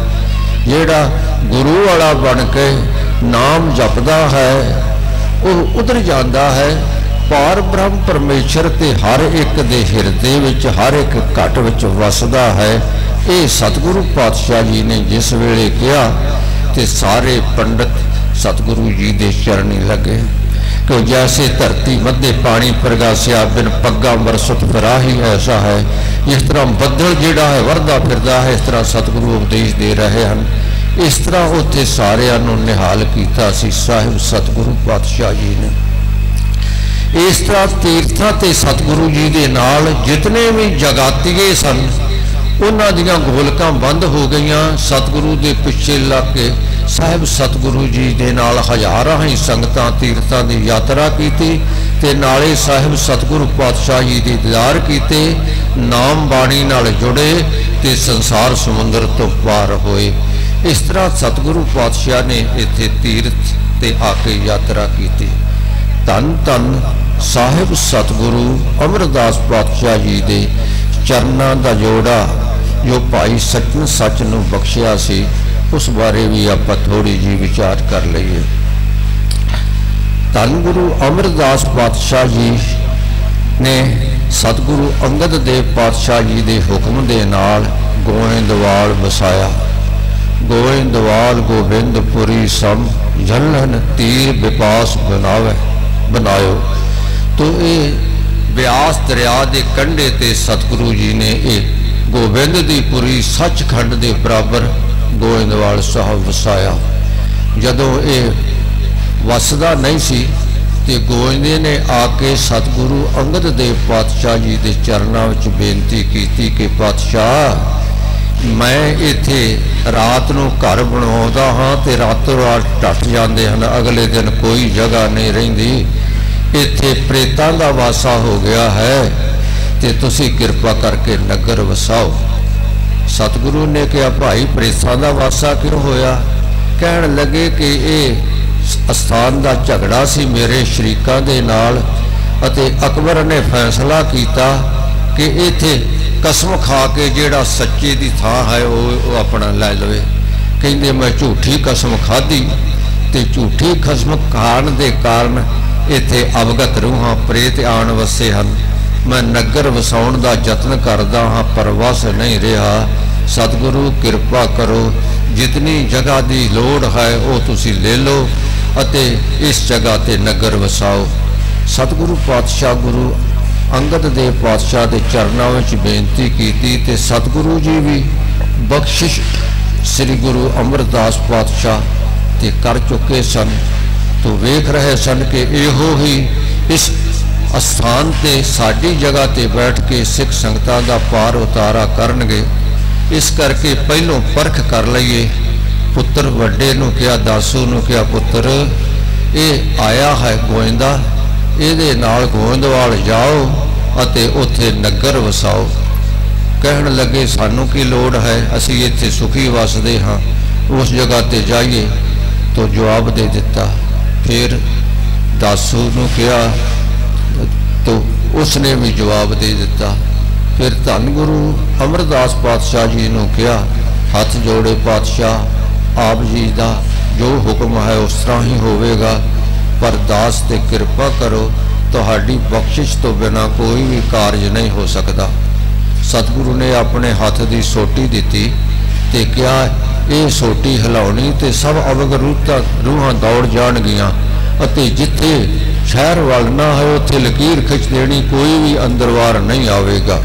ਜਿਹੜਾ ਗੁਰੂ ਵਾਲਾ ਬਣ ਕੇ ਨਾਮ ਜਪਦਾ ਹੈ, ਉਹ ਉਧਰ ਜਾਂਦਾ ਹੈ। ਪਾਰ ਬ੍ਰਹਮ ਪਰਮੇਸ਼ਰ ਤੇ ਹਰ ਇੱਕ ਦੇ ਹਿਰਦੇ ਵਿੱਚ, ਹਰ ਇੱਕ ਘਟ ਵਿੱਚ ਵਸਦਾ ਹੈ। ਇਹ ਸਤਿਗੁਰੂ ਪਾਤਸ਼ਾਹ ਜੀ ਨੇ ਜਿਸ ਵੇਲੇ ਕਿਹਾ ਤੇ ਸਾਰੇ ਪੰਡਤ ਸਤਿਗੁਰੂ ਜੀ ਦੇ ਚਰਨੀ ਲੱਗੇ। ਕਿ ਜੈਸੇ ਧਰਤੀ ਮੱਧੇ ਪਾਣੀ ਪ੍ਰਗਾਸਿਆ, ਬਿਨ ਪੱਗਾ ਵਰਸਤ ਫਰਾਹੀ ਐਸਾ ਹੈ। ਇਸ ਤਰ੍ਹਾਂ ਬੱਦਲ ਜਿਹੜਾ ਹੈ ਵਰਦਾ ਫਿਰਦਾ ਹੈ, ਇਸ ਤਰ੍ਹਾਂ ਸਤਿਗੁਰੂ ਉਪਦੇਸ਼ ਦੇ ਰਹੇ ਹਨ। ਇਸ ਤਰ੍ਹਾਂ ਉੱਥੇ ਸਾਰਿਆਂ ਨੂੰ ਨਿਹਾਲ ਕੀਤਾ ਸੀ, ਸਾਹਿਬ ਸਤਿਗੁਰੂ ਪਾਤਸ਼ਾਹ ਜੀ ਨੇ। ਇਸ ਤਰ੍ਹਾਂ ਤੀਰਥਾਂ ਤੇ ਸਤਿਗੁਰੂ ਜੀ ਦੇ ਨਾਲ ਜਿਤਨੇ ਵੀ ਜਗਾਤੀਏ ਸਨ, ਉਹਨਾਂ ਦੀਆਂ ਗੋਲਕਾਂ ਬੰਦ ਹੋ ਗਈਆਂ। ਸਤਿਗੁਰੂ ਦੇ ਪਿੱਛੇ ਲੱਗ ਕੇ ਸਾਹਿਬ ਸਤਿਗੁਰੂ ਜੀ ਦੇ ਨਾਲ ਹਜ਼ਾਰਾਂ ਹੀ ਸੰਗਤਾਂ ਤੀਰਥਾਂ ਦੀ ਯਾਤਰਾ ਕੀਤੀ ਤੇ ਨਾਲੇ ਸਾਹਿਬ ਸਤਿਗੁਰੂ ਪਾਤਸ਼ਾਹ ਜੀ ਦੇ ਦੀਦਾਰ ਕੀਤੇ, ਨਾਮ ਬਾਣੀ ਨਾਲ ਜੁੜੇ ਤੇ ਸੰਸਾਰ ਸਮੁੰਦਰ ਤੋਂ ਪਾਰ ਹੋਏ। ਇਸ ਤਰ੍ਹਾਂ ਸਤਿਗੁਰੂ ਪਾਤਸ਼ਾਹ ਨੇ ਇੱਥੇ ਤੀਰਥ ਤੇ ਆ ਕੇ ਯਾਤਰਾ ਕੀਤੀ। ਧੰਨ ਧੰਨ ਸਾਹਿਬ ਸਤਿਗੁਰੂ ਅਮਰਦਾਸ ਪਾਤਸ਼ਾਹ ਜੀ ਦੇ ਚਰਨਾਂ ਦਾ ਜੋੜਾ, ਜੋ ਭਾਈ ਸਚਨ ਸੱਚ ਨੂੰ ਬਖਸ਼ਿਆ ਸੀ, ਉਸ ਬਾਰੇ ਵੀ ਆਪਾਂ ਥੋੜੀ ਜੀ ਵਿਚਾਰ ਕਰ ਲਈਏ। ਧੰਨ ਗੁਰੂ ਅਮਰਦਾਸ ਪਾਤਸ਼ਾਹ ਜੀ ਨੇ ਸਤਿਗੁਰੂ ਅੰਗਦ ਦੇਵ ਪਾਤਸ਼ਾਹ ਜੀ ਦੇ ਹੁਕਮ ਦੇ ਨਾਲ ਗੋਇੰਦਵਾਲ ਵਸਾਇਆ। ਗੋਇੰਦਵਾਲ ਗੋਬਿੰਦਪੁਰੀ ਸਮ ਜਲਨ ਤੀਰ ਵਿਪਾਸ ਬਣਾਵੇ, ਬਣਾਇਓ। ਤੋ ਇਹ ਬਿਆਸ ਦਰਿਆ ਦੇ ਕੰਢੇ ਤੇ ਸਤਿਗੁਰੂ ਜੀ ਨੇ ਇਹ ਗੋਬਿੰਦ ਦੀ ਪੁਰੀ ਸੱਚਖੰਡ ਦੇ ਬਰਾਬਰ ਗੋਇੰਦਵਾਲ ਸਾਹਿਬ ਵਸਾਇਆ। ਜਦੋਂ ਇਹ ਵਸਦਾ ਨਹੀਂ ਸੀ, ਤੇ ਗੋਇੰਦੇ ਨੇ ਆ ਕੇ ਸਤਿਗੁਰੂ ਅੰਗਦ ਦੇਵ ਪਾਤਸ਼ਾਹ ਜੀ ਦੇ ਚਰਨਾਂ ਵਿੱਚ ਬੇਨਤੀ ਕੀਤੀ ਕਿ, ਪਾਤਸ਼ਾਹ ਮੈਂ ਇੱਥੇ ਰਾਤ ਨੂੰ ਘਰ ਬਣਾਉਂਦਾ ਹਾਂ ਤੇ ਰਾਤੋਂ ਰਾਤ ਟੱਟ ਜਾਂਦੇ ਹਨ। ਅਗਲੇ ਦਿਨ ਕੋਈ ਜਗ੍ਹਾ ਨਹੀਂ ਰਹਿੰਦੀ। ਇੱਥੇ ਪ੍ਰੇਤਾਂ ਦਾ ਵਾਸਾ ਹੋ ਗਿਆ ਹੈ ਤੇ ਤੁਸੀਂ ਕਿਰਪਾ ਕਰਕੇ ਨਗਰ ਵਸਾਓ। ਸਤਿਗੁਰੂ ਨੇ ਕਿਹਾ, ਭਾਈ, ਪ੍ਰੇਤਾਂ ਦਾ ਵਾਸਾ ਕਿਉਂ ਹੋਇਆ? ਕਹਿਣ ਲੱਗੇ ਕਿ ਇਹ ਅਸਥਾਨ ਦਾ ਝਗੜਾ ਸੀ ਮੇਰੇ ਸ਼ਰੀਕਾਂ ਦੇ ਨਾਲ ਅਤੇ ਅਕਬਰ ਨੇ ਫੈਸਲਾ ਕੀਤਾ ਕਿ ਇੱਥੇ ਕਸਮ ਖਾ ਕੇ ਜਿਹੜਾ ਸੱਚੇ ਦੀ ਥਾਂ ਹੈ, ਉਹ ਉਹ ਆਪਣਾ ਲੈ ਲਵੇ। ਕਹਿੰਦੇ, ਮੈਂ ਝੂਠੀ ਕਸਮ ਖਾਧੀ ਤੇ ਝੂਠੀ ਕਸਮ ਖਾਣ ਦੇ ਕਾਰਨ ਇੱਥੇ ਅਵਗਤ ਰੂਹਾਂ, ਪ੍ਰੇਤ ਆਣ ਵਸੇ ਹਨ। ਮੈਂ ਨਗਰ ਵਸਾਉਣ ਦਾ ਯਤਨ ਕਰਦਾ ਹਾਂ, ਪਰ ਵਸ ਨਹੀਂ ਰਿਹਾ। ਸਤਿਗੁਰੂ, ਕਿਰਪਾ ਕਰੋ। ਜਿਤਨੀ ਜਗ੍ਹਾ ਦੀ ਲੋੜ ਹੈ, ਉਹ ਤੁਸੀਂ ਲੈ ਲਓ ਅਤੇ ਇਸ ਜਗ੍ਹਾ ਤੇ ਨਗਰ ਵਸਾਓ। ਸਤਿਗੁਰੂ ਪਾਤਸ਼ਾਹ ਗੁਰੂ ਅੰਗਦ ਦੇਵ ਪਾਤਸ਼ਾਹ ਦੇ ਚਰਨਾਂ ਵਿੱਚ ਬੇਨਤੀ ਕੀਤੀ ਤੇ ਸਤਿਗੁਰੂ ਜੀ ਵੀ ਬਖਸ਼ਿਸ਼ ਸ੍ਰੀ ਗੁਰੂ ਅਮਰਦਾਸ ਪਾਤਸ਼ਾਹ ਤੇ ਕਰ ਚੁੱਕੇ ਸਨ। ਤੋਂ ਵੇਖ ਰਹੇ ਸਨ ਕਿ ਇਹੋ ਹੀ ਇਸ ਅਸਥਾਨ ਤੇ ਸਾਡੀ ਜਗ੍ਹਾ ਤੇ ਬੈਠ ਕੇ ਸਿੱਖ ਸੰਗਤਾਂ ਦਾ ਪਾਰ ਉਤਾਰਾ ਕਰਨਗੇ। ਇਸ ਕਰਕੇ ਪਹਿਲੋਂ ਪਰਖ ਕਰ ਲਈਏ। ਪੁੱਤਰ ਵੱਡੇ ਨੂੰ ਕਿਹਾ, ਦਾਸੂ ਨੂੰ ਕਿਹਾ, ਪੁੱਤਰ, ਇਹ ਆਇਆ ਹੈ ਗੋਇੰਦਾ। ਇਹਦੇ ਨਾਲ ਗੋਇੰਦਵਾਲ ਜਾਓ ਅਤੇ ਉੱਥੇ ਨਗਰ ਵਸਾਓ। ਕਹਿਣ ਲੱਗੇ, ਸਾਨੂੰ ਕੀ ਲੋੜ ਹੈ? ਅਸੀਂ ਇੱਥੇ ਸੁਖੀ ਵਸਦੇ ਹਾਂ। ਉਸ ਜਗ੍ਹਾ ਤੇ ਜਾਈਏ। ਤੋਂ ਜਵਾਬ ਦੇ ਦਿੱਤਾ। ਫਿਰ ਦਾਸੂ ਨੂੰ ਕਿਹਾ, ਤੋਂ ਉਸਨੇ ਵੀ ਜਵਾਬ ਦੇ ਦਿੱਤਾ। ਫਿਰ ਧੰਨ ਗੁਰੂ ਅਮਰਦਾਸ ਪਾਤਸ਼ਾਹ ਜੀ ਨੂੰ ਕਿਹਾ, ਹੱਥ ਜੋੜੇ ਪਾਤਸ਼ਾਹ, ਆਪ ਜੀ ਦਾ ਜੋ ਹੁਕਮ ਹੈ ਉਸ ਤਰ੍ਹਾਂ ਹੀ ਹੋਵੇਗਾ। ਪਰਦਾਸ ਤੇ ਕਿਰਪਾ ਕਰੋ, ਤੁਹਾਡੀ ਬਖਸ਼ਿਸ਼ ਤੋਂ ਬਿਨਾ ਕੋਈ ਵੀ ਕਾਰਜ ਨਹੀਂ ਹੋ ਸਕਦਾ। ਸਤਿਗੁਰੂ ਨੇ ਆਪਣੇ ਹੱਥ ਦੀ ਸੋਟੀ ਦਿੱਤੀ ਤੇ ਕਿਹਾ, ਇਹ ਸੋਟੀ ਹਿਲਾਉਣੀ ਤੇ ਸਭ ਅਵਗ ਰੂਹਾਂ ਰੂਹਾਂ ਦੌੜ ਜਾਣਗੀਆਂ ਅਤੇ ਜਿੱਥੇ ਸ਼ਹਿਰ ਵੱਲ ਨਾ ਹੈ ਉੱਥੇ ਲਕੀਰ ਖਿੱਚ ਦੇਣੀ ਕੋਈ ਵੀ ਅੰਦਰਵਾਰ ਨਹੀਂ ਆਵੇਗਾ।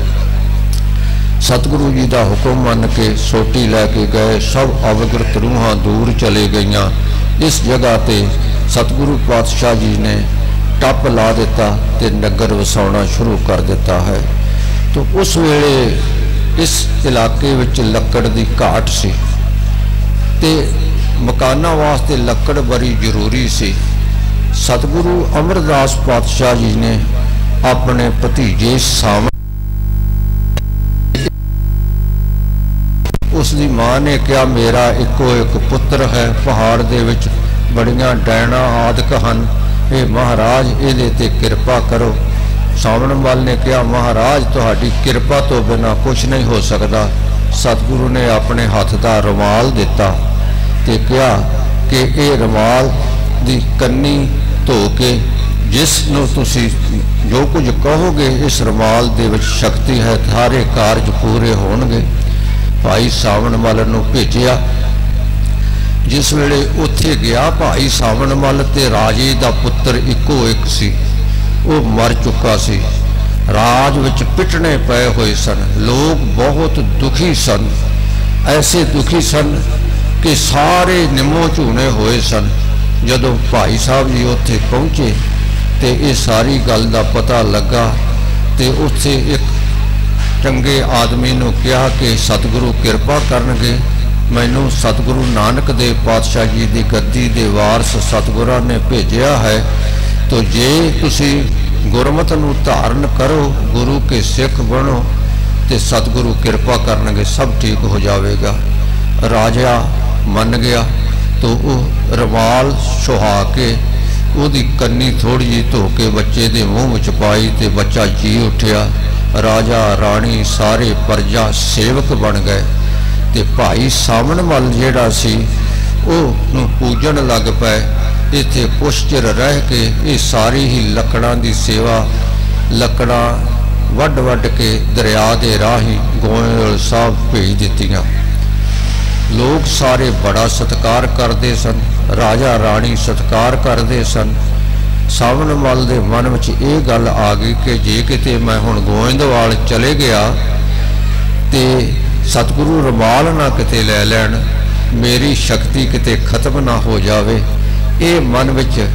ਸਤਿਗੁਰੂ ਜੀ ਦਾ ਹੁਕਮ ਮੰਨ ਕੇ ਸੋਟੀ ਲੈ ਕੇ ਗਏ। ਸਭ ਅਵਗਰਤ ਰੂਹਾਂ ਦੂਰ ਚਲੇ ਗਈਆਂ। ਇਸ ਜਗ੍ਹਾ ਤੇ ਸਤਿਗੁਰੂ ਪਾਤਸ਼ਾਹ ਜੀ ਨੇ ਟੱਪ ਲਾ ਦਿੱਤਾ ਤੇ ਨਗਰ ਵਸਾਉਣਾ ਸ਼ੁਰੂ ਕਰ ਦਿੱਤਾ ਹੈ। ਤੋਂ ਉਸ ਵੇਲੇ ਇਸ ਇਲਾਕੇ ਵਿੱਚ ਲੱਕੜ ਦੀ ਘਾਟ ਸੀ ਤੇ ਮਕਾਨਾਂ ਵਾਸਤੇ ਲੱਕੜ ਬੜੀ ਜ਼ਰੂਰੀ ਸੀ। ਸਤਿਗੁਰੂ ਅਮਰਦਾਸ ਪਾਤਸ਼ਾਹ ਜੀ ਨੇ ਆਪਣੇ ਭਤੀਜੇ ਸਾਹਮਣੇ ਉਸ ਦੀ ਮਾਂ ਨੇ ਕਿਹਾ, ਮੇਰਾ ਇੱਕੋ ਇੱਕ ਪੁੱਤਰ ਹੈ, ਪਹਾੜ ਦੇ ਵਿੱਚ ਬੜੀਆਂ ਡੈਣਾ ਆਦਿਕ ਹਨ। ਇਹ ਮਹਾਰਾਜ, ਇਹਦੇ ਤੇ ਕਿਰਪਾ ਕਰੋ। ਸਾਵਣ ਵਾਲ ਨੇ ਕਿਹਾ, ਮਹਾਰਾਜ, ਤੁਹਾਡੀ ਕਿਰਪਾ ਤੋਂ ਬਿਨਾ ਕੁਝ ਨਹੀਂ ਹੋ ਸਕਦਾ। ਸਤਿਗੁਰੂ ਨੇ ਆਪਣੇ ਹੱਥ ਦਾ ਰੁਮਾਲ ਦਿੱਤਾ ਤੇ ਕਿਹਾ ਕਿ ਇਹ ਰੁਮਾਲ ਦੀ ਕੰਨੀ ਧੋ ਕੇ ਜਿਸ ਨੂੰ ਤੁਸੀਂ ਜੋ ਕੁਝ ਕਹੋਗੇ, ਇਸ ਰੁਮਾਲ ਦੇ ਵਿੱਚ ਸ਼ਕਤੀ ਹੈ ਸਾਰੇ ਕਾਰਜ ਪੂਰੇ ਹੋਣਗੇ। ਭਾਈ ਸਾਵਣ ਮਲ ਨੂੰ ਭੇਜਿਆ ਜਿਸ ਵੇਲੇ ਉੱਥੇ ਗਿਆ, ਭਾਈ ਸਾਵਣ ਮਲ ਤੇ ਰਾਜੇ ਦਾ ਪੁੱਤਰ ਇੱਕੋ ਇੱਕ ਸੀ। ਉਹ ਮਰ ਚੁੱਕਾ ਸੀ। ਰਾਜ ਵਿੱਚ ਪਿਟਣੇ ਪਏ ਹੋਏ ਸਨ। ਲੋਕ ਬਹੁਤ ਦੁਖੀ ਸਨ। ਐਸੇ ਦੁਖੀ ਸਨ ਕਿ ਸਾਰੇ ਨਿਮੋ ਝੂਨੇ ਹੋਏ ਸਨ। ਜਦੋਂ ਭਾਈ ਸਾਹਿਬ ਜੀ ਉੱਥੇ ਪਹੁੰਚੇ ਤੇ ਇਹ ਸਾਰੀ ਗੱਲ ਦਾ ਪਤਾ ਲੱਗਾ ਤੇ ਉੱਥੇ ਇੱਕ ਚੰਗੇ ਆਦਮੀ ਨੂੰ ਕਿਹਾ ਕਿ ਸਤਿਗੁਰੂ ਕਿਰਪਾ ਕਰਨਗੇ। ਮੈਨੂੰ ਸਤਿਗੁਰੂ ਨਾਨਕ ਦੇਵ ਪਾਤਸ਼ਾਹ ਜੀ ਦੀ ਗੱਦੀ ਦੇ ਵਾਰਸ ਸਤਿਗੁਰਾਂ ਨੇ ਭੇਜਿਆ ਹੈ, ਤੋ ਜੇ ਤੁਸੀਂ ਗੁਰਮਤ ਨੂੰ ਧਾਰਨ ਕਰੋ, ਗੁਰੂ ਕੇ ਸਿੱਖ ਬਣੋ, ਤੇ ਸਤਿਗੁਰੂ ਕਿਰਪਾ ਕਰਨਗੇ, ਸਭ ਠੀਕ ਹੋ ਜਾਵੇਗਾ। ਰਾਜਾ ਮੰਨ ਗਿਆ, ਤੋ ਉਹ ਰਵਾਲ ਸੁਹਾ ਕੇ ਉਹਦੀ ਕੰਨੀ ਥੋੜੀ ਜਿਹੀ ਧੋ ਕੇ ਬੱਚੇ ਦੇ ਮੂੰਹ ਵਿੱਚ ਪਾਈ ਤੇ ਬੱਚਾ ਜੀ ਉੱਠਿਆ। ਰਾਜਾ, ਰਾਣੀ, ਸਾਰੇ ਪਰਜਾ ਸੇਵਕ ਬਣ ਗਏ। ਤੇ ਭਾਈ ਸਾਵਣ ਮਲ ਜਿਹੜਾ ਸੀ, ਉਹ ਨੂੰ ਪੂਜਣ ਲੱਗ ਪਏ। ਇੱਥੇ ਕੁਛ ਚਿਰ ਰਹਿ ਕੇ ਇਹ ਸਾਰੀ ਹੀ ਲੱਕੜਾਂ ਦੀ ਸੇਵਾ, ਲੱਕੜਾਂ ਵੱਡ ਵੱਡ ਕੇ ਦਰਿਆ ਦੇ ਰਾਹੀ ਗੋਇਲ ਸਾਹਿਬ ਭੇਜ ਦਿੱਤੀਆਂ। ਲੋਕ ਸਾਰੇ ਬੜਾ ਸਤਿਕਾਰ ਕਰਦੇ ਸਨ, ਰਾਜਾ ਰਾਣੀ ਸਤਿਕਾਰ ਕਰਦੇ ਸਨ। ਸਾਵਣ ਮਲ ਦੇ ਮਨ ਵਿੱਚ ਇਹ ਗੱਲ ਆ ਗਈ ਕਿ ਜੇ ਕਿਤੇ ਮੈਂ ਹੁਣ ਗੋਇੰਦਵਾਲ ਚਲੇ ਗਿਆ ਤੇ ਸਤਿਗੁਰੂ ਰਮਾਲ ਨਾ ਕਿਤੇ ਲੈ ਲੈਣ, ਮੇਰੀ ਸ਼ਕਤੀ ਕਿਤੇ ਖਤਮ ਨਾ ਹੋ ਜਾਵੇ। ਇਹ ਮਨ ਵਿੱਚ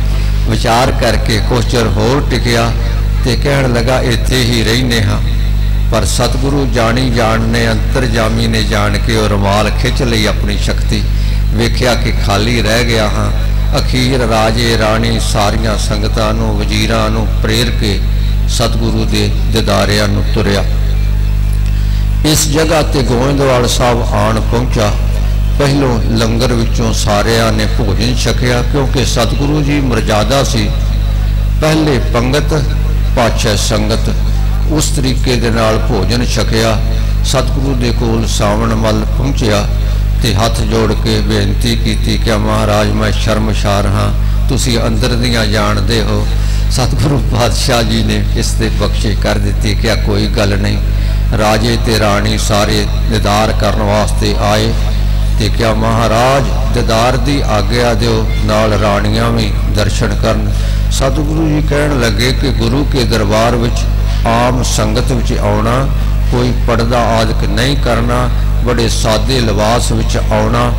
ਵਿਚਾਰ ਕਰਕੇ ਕੁਝ ਚਿਰ ਹੋਰ ਟਿਕਿਆ ਤੇ ਕਹਿਣ ਲੱਗਾ, ਇੱਥੇ ਹੀ ਰਹਿਨੇ ਹਾਂ। ਪਰ ਸਤਿਗੁਰੂ ਜਾਣੀ ਜਾਣ ਨੇ, ਅੰਤਰਜਾਮੀ ਨੇ ਜਾਣ ਕੇ ਉਹ ਰਮਾਲ ਖਿੱਚ ਲਈ ਆਪਣੀ ਸ਼ਕਤੀ। ਵੇਖਿਆ ਕਿ ਖਾਲੀ ਰਹਿ ਗਿਆ ਹਾਂ। ਅਖੀਰ ਰਾਜੇ ਰਾਣੀ ਸਾਰੀਆਂ ਸੰਗਤਾਂ ਨੂੰ, ਵਜ਼ੀਰਾਂ ਨੂੰ ਪ੍ਰੇਰ ਕੇ ਸਤਿਗੁਰੂ ਦੇ ਦਿਦਾਰਿਆਂ ਨੂੰ ਤੁਰਿਆ। ਇਸ ਜਗ੍ਹਾ ਤੇ ਗੋਇੰਦਵਾਲ ਸਾਹਿਬ ਆਣ ਪਹੁੰਚਾ। ਪਹਿਲੋਂ ਲੰਗਰ ਵਿੱਚੋਂ ਸਾਰਿਆਂ ਨੇ ਭੋਜਨ ਛਕਿਆ ਕਿਉਂਕਿ ਸਤਿਗੁਰੂ ਜੀ ਮਰਜ਼ਾਦਾ ਸੀ। ਪਹਿਲੇ ਪੰਗਤ ਪਾਛੇ ਸੰਗਤ ਉਸ ਤਰੀਕੇ ਦੇ ਨਾਲ ਭੋਜਨ ਛਕਿਆ। ਸਤਿਗੁਰੂ ਦੇ ਕੋਲ ਸਾਵਣ ਮੱਲ ਪਹੁੰਚਿਆ ਤੇ ਹੱਥ ਜੋੜ ਕੇ ਬੇਨਤੀ ਕੀਤੀ ਕਿ ਮਹਾਰਾਜ, ਮੈਂ ਸ਼ਰਮਸ਼ਾਰ ਹਾਂ, ਤੁਸੀਂ ਅੰਦਰ ਦੀਆਂ ਜਾਣਦੇ ਹੋ। ਸਤਿਗੁਰੂ ਪਾਤਸ਼ਾਹ ਜੀ ਨੇ ਇਸ ਤੇ ਬਖਸ਼ੇ ਕਰ ਦਿੱਤੀ ਕਿ ਕੋਈ ਗੱਲ ਨਹੀਂ। ਰਾਜੇ ਤੇ ਰਾਣੀ ਸਾਰੇ ਦਿਦਾਰ ਕਰਨ ਵਾਸਤੇ ਆਏ ਤੇ ਕਿਹਾ, ਮਹਾਰਾਜ, ਦਿਦਾਰ ਦੀ ਆਗਿਆ ਦਿਓ, ਨਾਲ ਰਾਣੀਆਂ ਵੀ ਦਰਸ਼ਨ ਕਰਨ। ਸਤਿਗੁਰੂ ਜੀ ਕਹਿਣ ਲੱਗੇ ਕਿ ਗੁਰੂ ਕੇ ਦਰਬਾਰ ਵਿੱਚ ਆਮ ਸੰਗਤ ਵਿੱਚ ਆਉਣਾ, ਕੋਈ ਪਰਦਾ ਆਦਿਕ ਨਹੀਂ ਕਰਨਾ, ਬੜੇ ਸਾਦੇ ਲਿਬਾਸ ਵਿੱਚ ਆਉਣਾ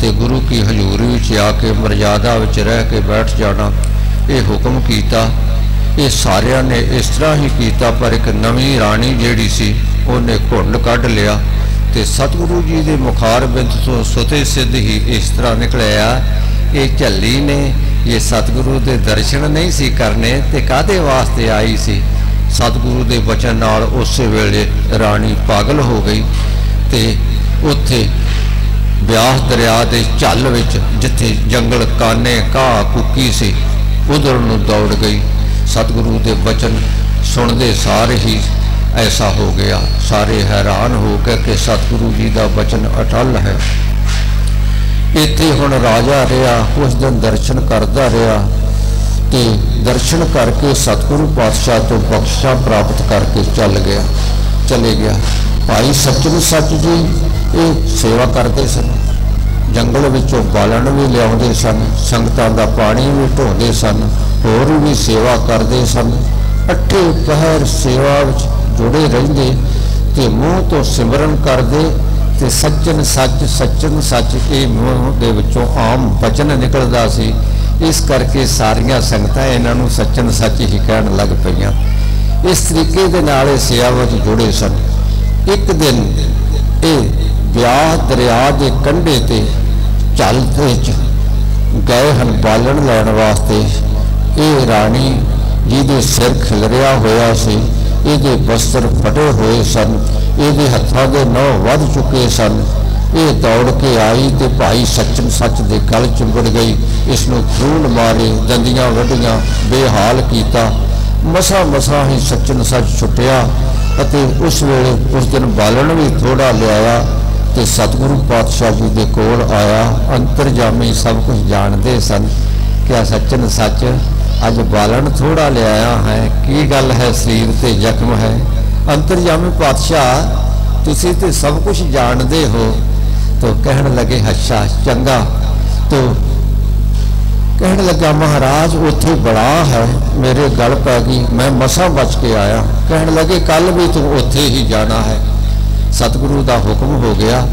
ਤੇ ਗੁਰੂ ਕੀ ਹਜ਼ੂਰੀ ਵਿੱਚ ਆ ਕੇ ਮਰਜ਼ਾਦਾ ਵਿੱਚ ਰਹਿ ਕੇ ਬੈਠ ਜਾਣਾ, ਇਹ ਹੁਕਮ ਕੀਤਾ। ਇਹ ਸਾਰਿਆਂ ਨੇ ਇਸ ਤਰ੍ਹਾਂ ਹੀ ਕੀਤਾ, ਪਰ ਇੱਕ ਨਵੀਂ ਰਾਣੀ ਜਿਹੜੀ ਸੀ, ਉਹਨੇ ਘੁੰਡ ਕੱਢ ਲਿਆ ਤੇ ਸਤਿਗੁਰੂ ਜੀ ਦੇ ਮੁਖਾਰ ਬਿੰਦ ਤੋਂ ਸੁਤੇ ਸਿੱਧ ਹੀ ਇਸ ਤਰ੍ਹਾਂ ਨਿਕਲਿਆ, ਇਹ ਝੱਲੀ ਨੇ, ਇਹ ਸਤਿਗੁਰੂ ਦੇ ਦਰਸ਼ਨ ਨਹੀਂ ਸੀ ਕਰਨੇ ਤੇ ਕਾਦੇ ਵਾਸਤੇ ਆਈ ਸੀ? ਸਤਿਗੁਰੂ ਦੇ ਬਚਨ ਨਾਲ ਉਸੇ ਵੇਲੇ ਰਾਣੀ ਪਾਗਲ ਹੋ ਗਈ ਤੇ ਉੱਥੇ ਬਿਆਸ ਦਰਿਆ ਦੇ ਝੱਲ ਵਿੱਚ ਜਿੱਥੇ ਜੰਗਲ ਕਾਨੇ ਘਾਹ ਕੁੱਕੀ ਸੀ, ਉਧਰ ਨੂੰ ਦੌੜ ਗਈ। ਸਤਿਗੁਰੂ ਦੇ ਵਚਨ ਸੁਣਦੇ ਸਾਰ ਹੀ ਐਸਾ ਹੋ ਗਿਆ। ਸਾਰੇ ਹੈਰਾਨ ਹੋ ਕੇ ਕਿ ਸਤਿਗੁਰੂ ਜੀ ਦਾ ਵਚਨ ਅਟਲ ਹੈ। ਇੱਥੇ ਹੁਣ ਰਾਜਾ ਰਿਹਾ, ਉਸ ਦਿਨ ਦਰਸ਼ਨ ਕਰਦਾ ਰਿਹਾ ਤੇ ਦਰਸ਼ਨ ਕਰਕੇ ਸਤਿਗੁਰੂ ਪਾਤਸ਼ਾਹ ਤੋਂ ਬਖਸ਼ਾ ਪ੍ਰਾਪਤ ਕਰਕੇ ਚੱਲ ਗਿਆ, ਚਲੇ ਗਿਆ। ਭਾਈ ਸੱਚਨ ਸੱਚ ਜੀ, ਇਹ ਸੇਵਾ ਕਰਦੇ ਸਨ। ਜੰਗਲ ਵਿੱਚੋਂ ਬਾਲਣ ਵੀ ਲਿਆਉਂਦੇ ਸਨ, ਸੰਗਤਾਂ ਦਾ ਪਾਣੀ ਵੀ ਢੋਦੇ ਸਨ। ਹੋਰ ਵੀ ਸੇਵਾ ਕਰਦੇ ਸਨ। ਅੱਠੇ ਪਹਿਰ ਸੇਵਾ ਵਿੱਚ ਜੁੜੇ ਰਹਿੰਦੇ ਤੇ ਮੂੰਹ ਤੋਂ ਸਿਮਰਨ ਕਰਦੇ ਤੇ ਸੱਚਨ ਸੱਚ ਸੱਚਨ ਸੱਚ ਇਹ ਮੂੰਹ ਦੇ ਵਿੱਚੋਂ ਆਮ ਬਚਨ ਨਿਕਲਦਾ ਸੀ। ਇਸ ਕਰਕੇ ਸਾਰੀਆਂ ਸੰਗਤਾਂ ਇਹਨਾਂ ਨੂੰ ਸੱਚਨ ਸੱਚ ਹੀ ਕਹਿਣ ਲੱਗ ਪਈਆਂ। ਇਸ ਤਰੀਕੇ ਦੇ ਨਾਲ ਇਹ ਸੇਵਾ ਵਿੱਚ ਜੁੜੇ ਸਨ। ਇੱਕ ਦਿਨ ਇਹ ਵਿਆਹ ਦਰਿਆ ਦੇ ਕੰਢੇ ਤੇ ਚੱਲ ਵਿੱਚ ਗਏ ਹਨ ਬਾਲਣ ਲੈਣ ਵਾਸਤੇ। ਇਹ ਰਾਣੀ ਜਿਹਦੇ ਸਿਰ ਖਿਲਰਿਆ ਹੋਇਆ ਸੀ, ਇਹਦੇ ਬਸਤਰ ਫਟੇ ਹੋਏ ਸਨ, ਇਹਦੇ ਹੱਥਾਂ ਦੇ ਨੌ ਵੱਧ ਚੁੱਕੇ ਸਨ। ਇਹ ਦੌੜ ਕੇ ਆਈ ਤੇ ਭਾਈ ਸੱਚਨ ਸੱਚ ਦੇ ਗਲ ਚੁੰਗੜ ਗਈ। ਇਸ ਨੂੰ ਖੂਨ ਮਾਰੇ, ਦੰਦੀਆਂ ਵੱਡੀਆਂ ਬੇਹਾਲ ਕੀਤਾ। ਮਸਾ ਮਸਾ ਹੀ ਸੱਚਨ ਸੱਚ ਛੁੱਟਿਆ ਅਤੇ ਉਸ ਵੇਲੇ ਉਸ ਦਿਨ ਬਾਲਣ ਵੀ ਥੋੜਾ ਲਿਆਇਆ ਤੇ ਸਤਿਗੁਰੂ ਪਾਤਸ਼ਾਹ ਜੀ ਦੇ ਕੋਲ ਆਇਆ। ਅੰਤਰਜਾਮੀ ਸਭ ਕੁਝ ਜਾਣਦੇ ਸਨ ਕਿ ਆ ਸੱਚਨ ਸੱਚ ਅੱਜ ਬਾਲਣ ਥੋੜਾ ਲਿਆਇਆ ਹੈ। ਕੀ ਗੱਲ ਹੈ? ਸਰੀਰ ਤੇ ਜ਼ਖਮ ਹੈ। ਅੰਤਰਜਾਮੀ ਪਾਤਸ਼ਾਹ, ਤੁਸੀਂ ਤੇ ਸਭ ਕੁਝ ਜਾਣਦੇ ਹੋ। ਤੋ ਕਹਿਣ ਲੱਗੇ ਹੱਛਾ ਚੰਗਾ। ਤੋ ਕਹਿਣ ਲੱਗਾ, ਮਹਾਰਾਜ, ਉੱਥੇ ਬੜਾ ਹੈ। ਮੇਰੇ ਗਲ ਪੈ ਗਈ। ਮੈਂ ਮਸਾਂ ਬਚ ਕੇ ਆਇਆ। ਕਹਿਣ ਲੱਗੇ ਕੱਲ ਵੀ ਤੂੰ ਉੱਥੇ ਹੀ ਜਾਣਾ ਹੈ। ਸਤਿਗੁਰੂ ਦਾ ਹੁਕਮ ਹੋ ਗਿਆ।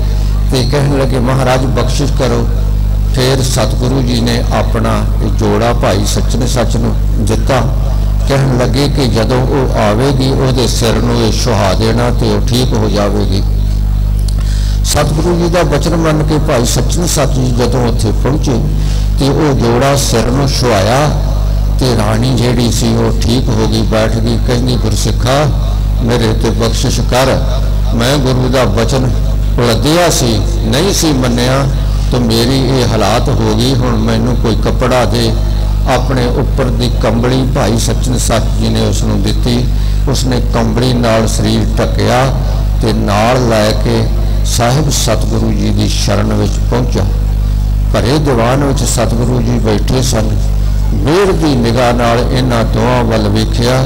ਤੇ ਕਹਿਣ ਲੱਗੇ, ਮਹਾਰਾਜ, ਬਖਸ਼ਿਸ਼ ਕਰੋ। ਫਿਰ ਸਤਿਗੁਰੂ ਜੀ ਨੇ ਆਪਣਾ ਇਹ ਜੋੜਾ ਭਾਈ ਸੱਚਨੇ ਸੱਚ ਨੂੰ ਦਿੱਤਾ। ਕਹਿਣ ਲੱਗੇ ਕਿ ਜਦੋਂ ਉਹ ਆਵੇਗੀ, ਉਹਦੇ ਸਿਰ ਨੂੰ ਇਹ ਸੁਹਾ ਦੇਣਾ ਤੇ ਉਹ ਠੀਕ ਹੋ ਜਾਵੇਗੀ। ਸਤਿਗੁਰੂ ਜੀ ਦਾ ਬਚਨ ਮੰਨ ਕੇ ਭਾਈ ਸੱਚਨ ਸੱਚ ਜੀ ਜਦੋਂ ਉੱਥੇ ਪਹੁੰਚੇ ਤੇ ਉਹ ਜੋੜਾ ਸਿਰ ਨੂੰ ਸੁਹਾਇਆ ਤੇ ਰਾਣੀ ਜਿਹੜੀ ਸੀ ਉਹ ਠੀਕ ਹੋ ਗਈ, ਬੈਠ ਗਈ, ਕਹਿੰਦੀ, ਗੁਰਸਿੱਖਾ, ਮੇਰੇ ਤੇ ਬਖਸ਼ਿਸ਼ ਕਰ। ਮੈਂ ਗੁਰੂ ਦਾ ਬਚਨ ਉਲੱਦਿਆ ਸੀ, ਨਹੀਂ ਸੀ ਮੰਨਿਆ। ਤਾਂ ਮੇਰੀ ਇਹ ਹਾਲਾਤ ਹੋ ਗਈ, ਹੁਣ ਮੈਨੂੰ ਕੋਈ ਕੱਪੜਾ ਦੇ ਆਪਣੇ ਉੱਪਰ ਦੀ ਕੰਬਲੀ ਭਾਈ ਸਚਨ ਸੱਚ ਜੀ ਨੇ ਉਸ ਨੂੰ ਦਿੱਤੀ। ਉਸਨੇ ਕੰਬਲੀ ਨਾਲ ਸਰੀਰ ਢੱਕਿਆ ਤੇ ਨਾਲ ਲੈ ਕੇ ਸਾਹਿਬ ਸਤਿਗੁਰੂ ਜੀ ਦੀ ਸ਼ਰਨ ਵਿੱਚ ਪਹੁੰਚਾ ਭਰੇ ਦੀਵਾਨ ਵਿੱਚ ਸਤਿਗੁਰੂ ਜੀ ਬੈਠੇ ਸਨ। ਮੇਰ ਦੀ ਨਿਗਾਹ ਨਾਲ ਇਹਨਾਂ ਦੋਹਾਂ ਵੱਲ ਵੇਖਿਆ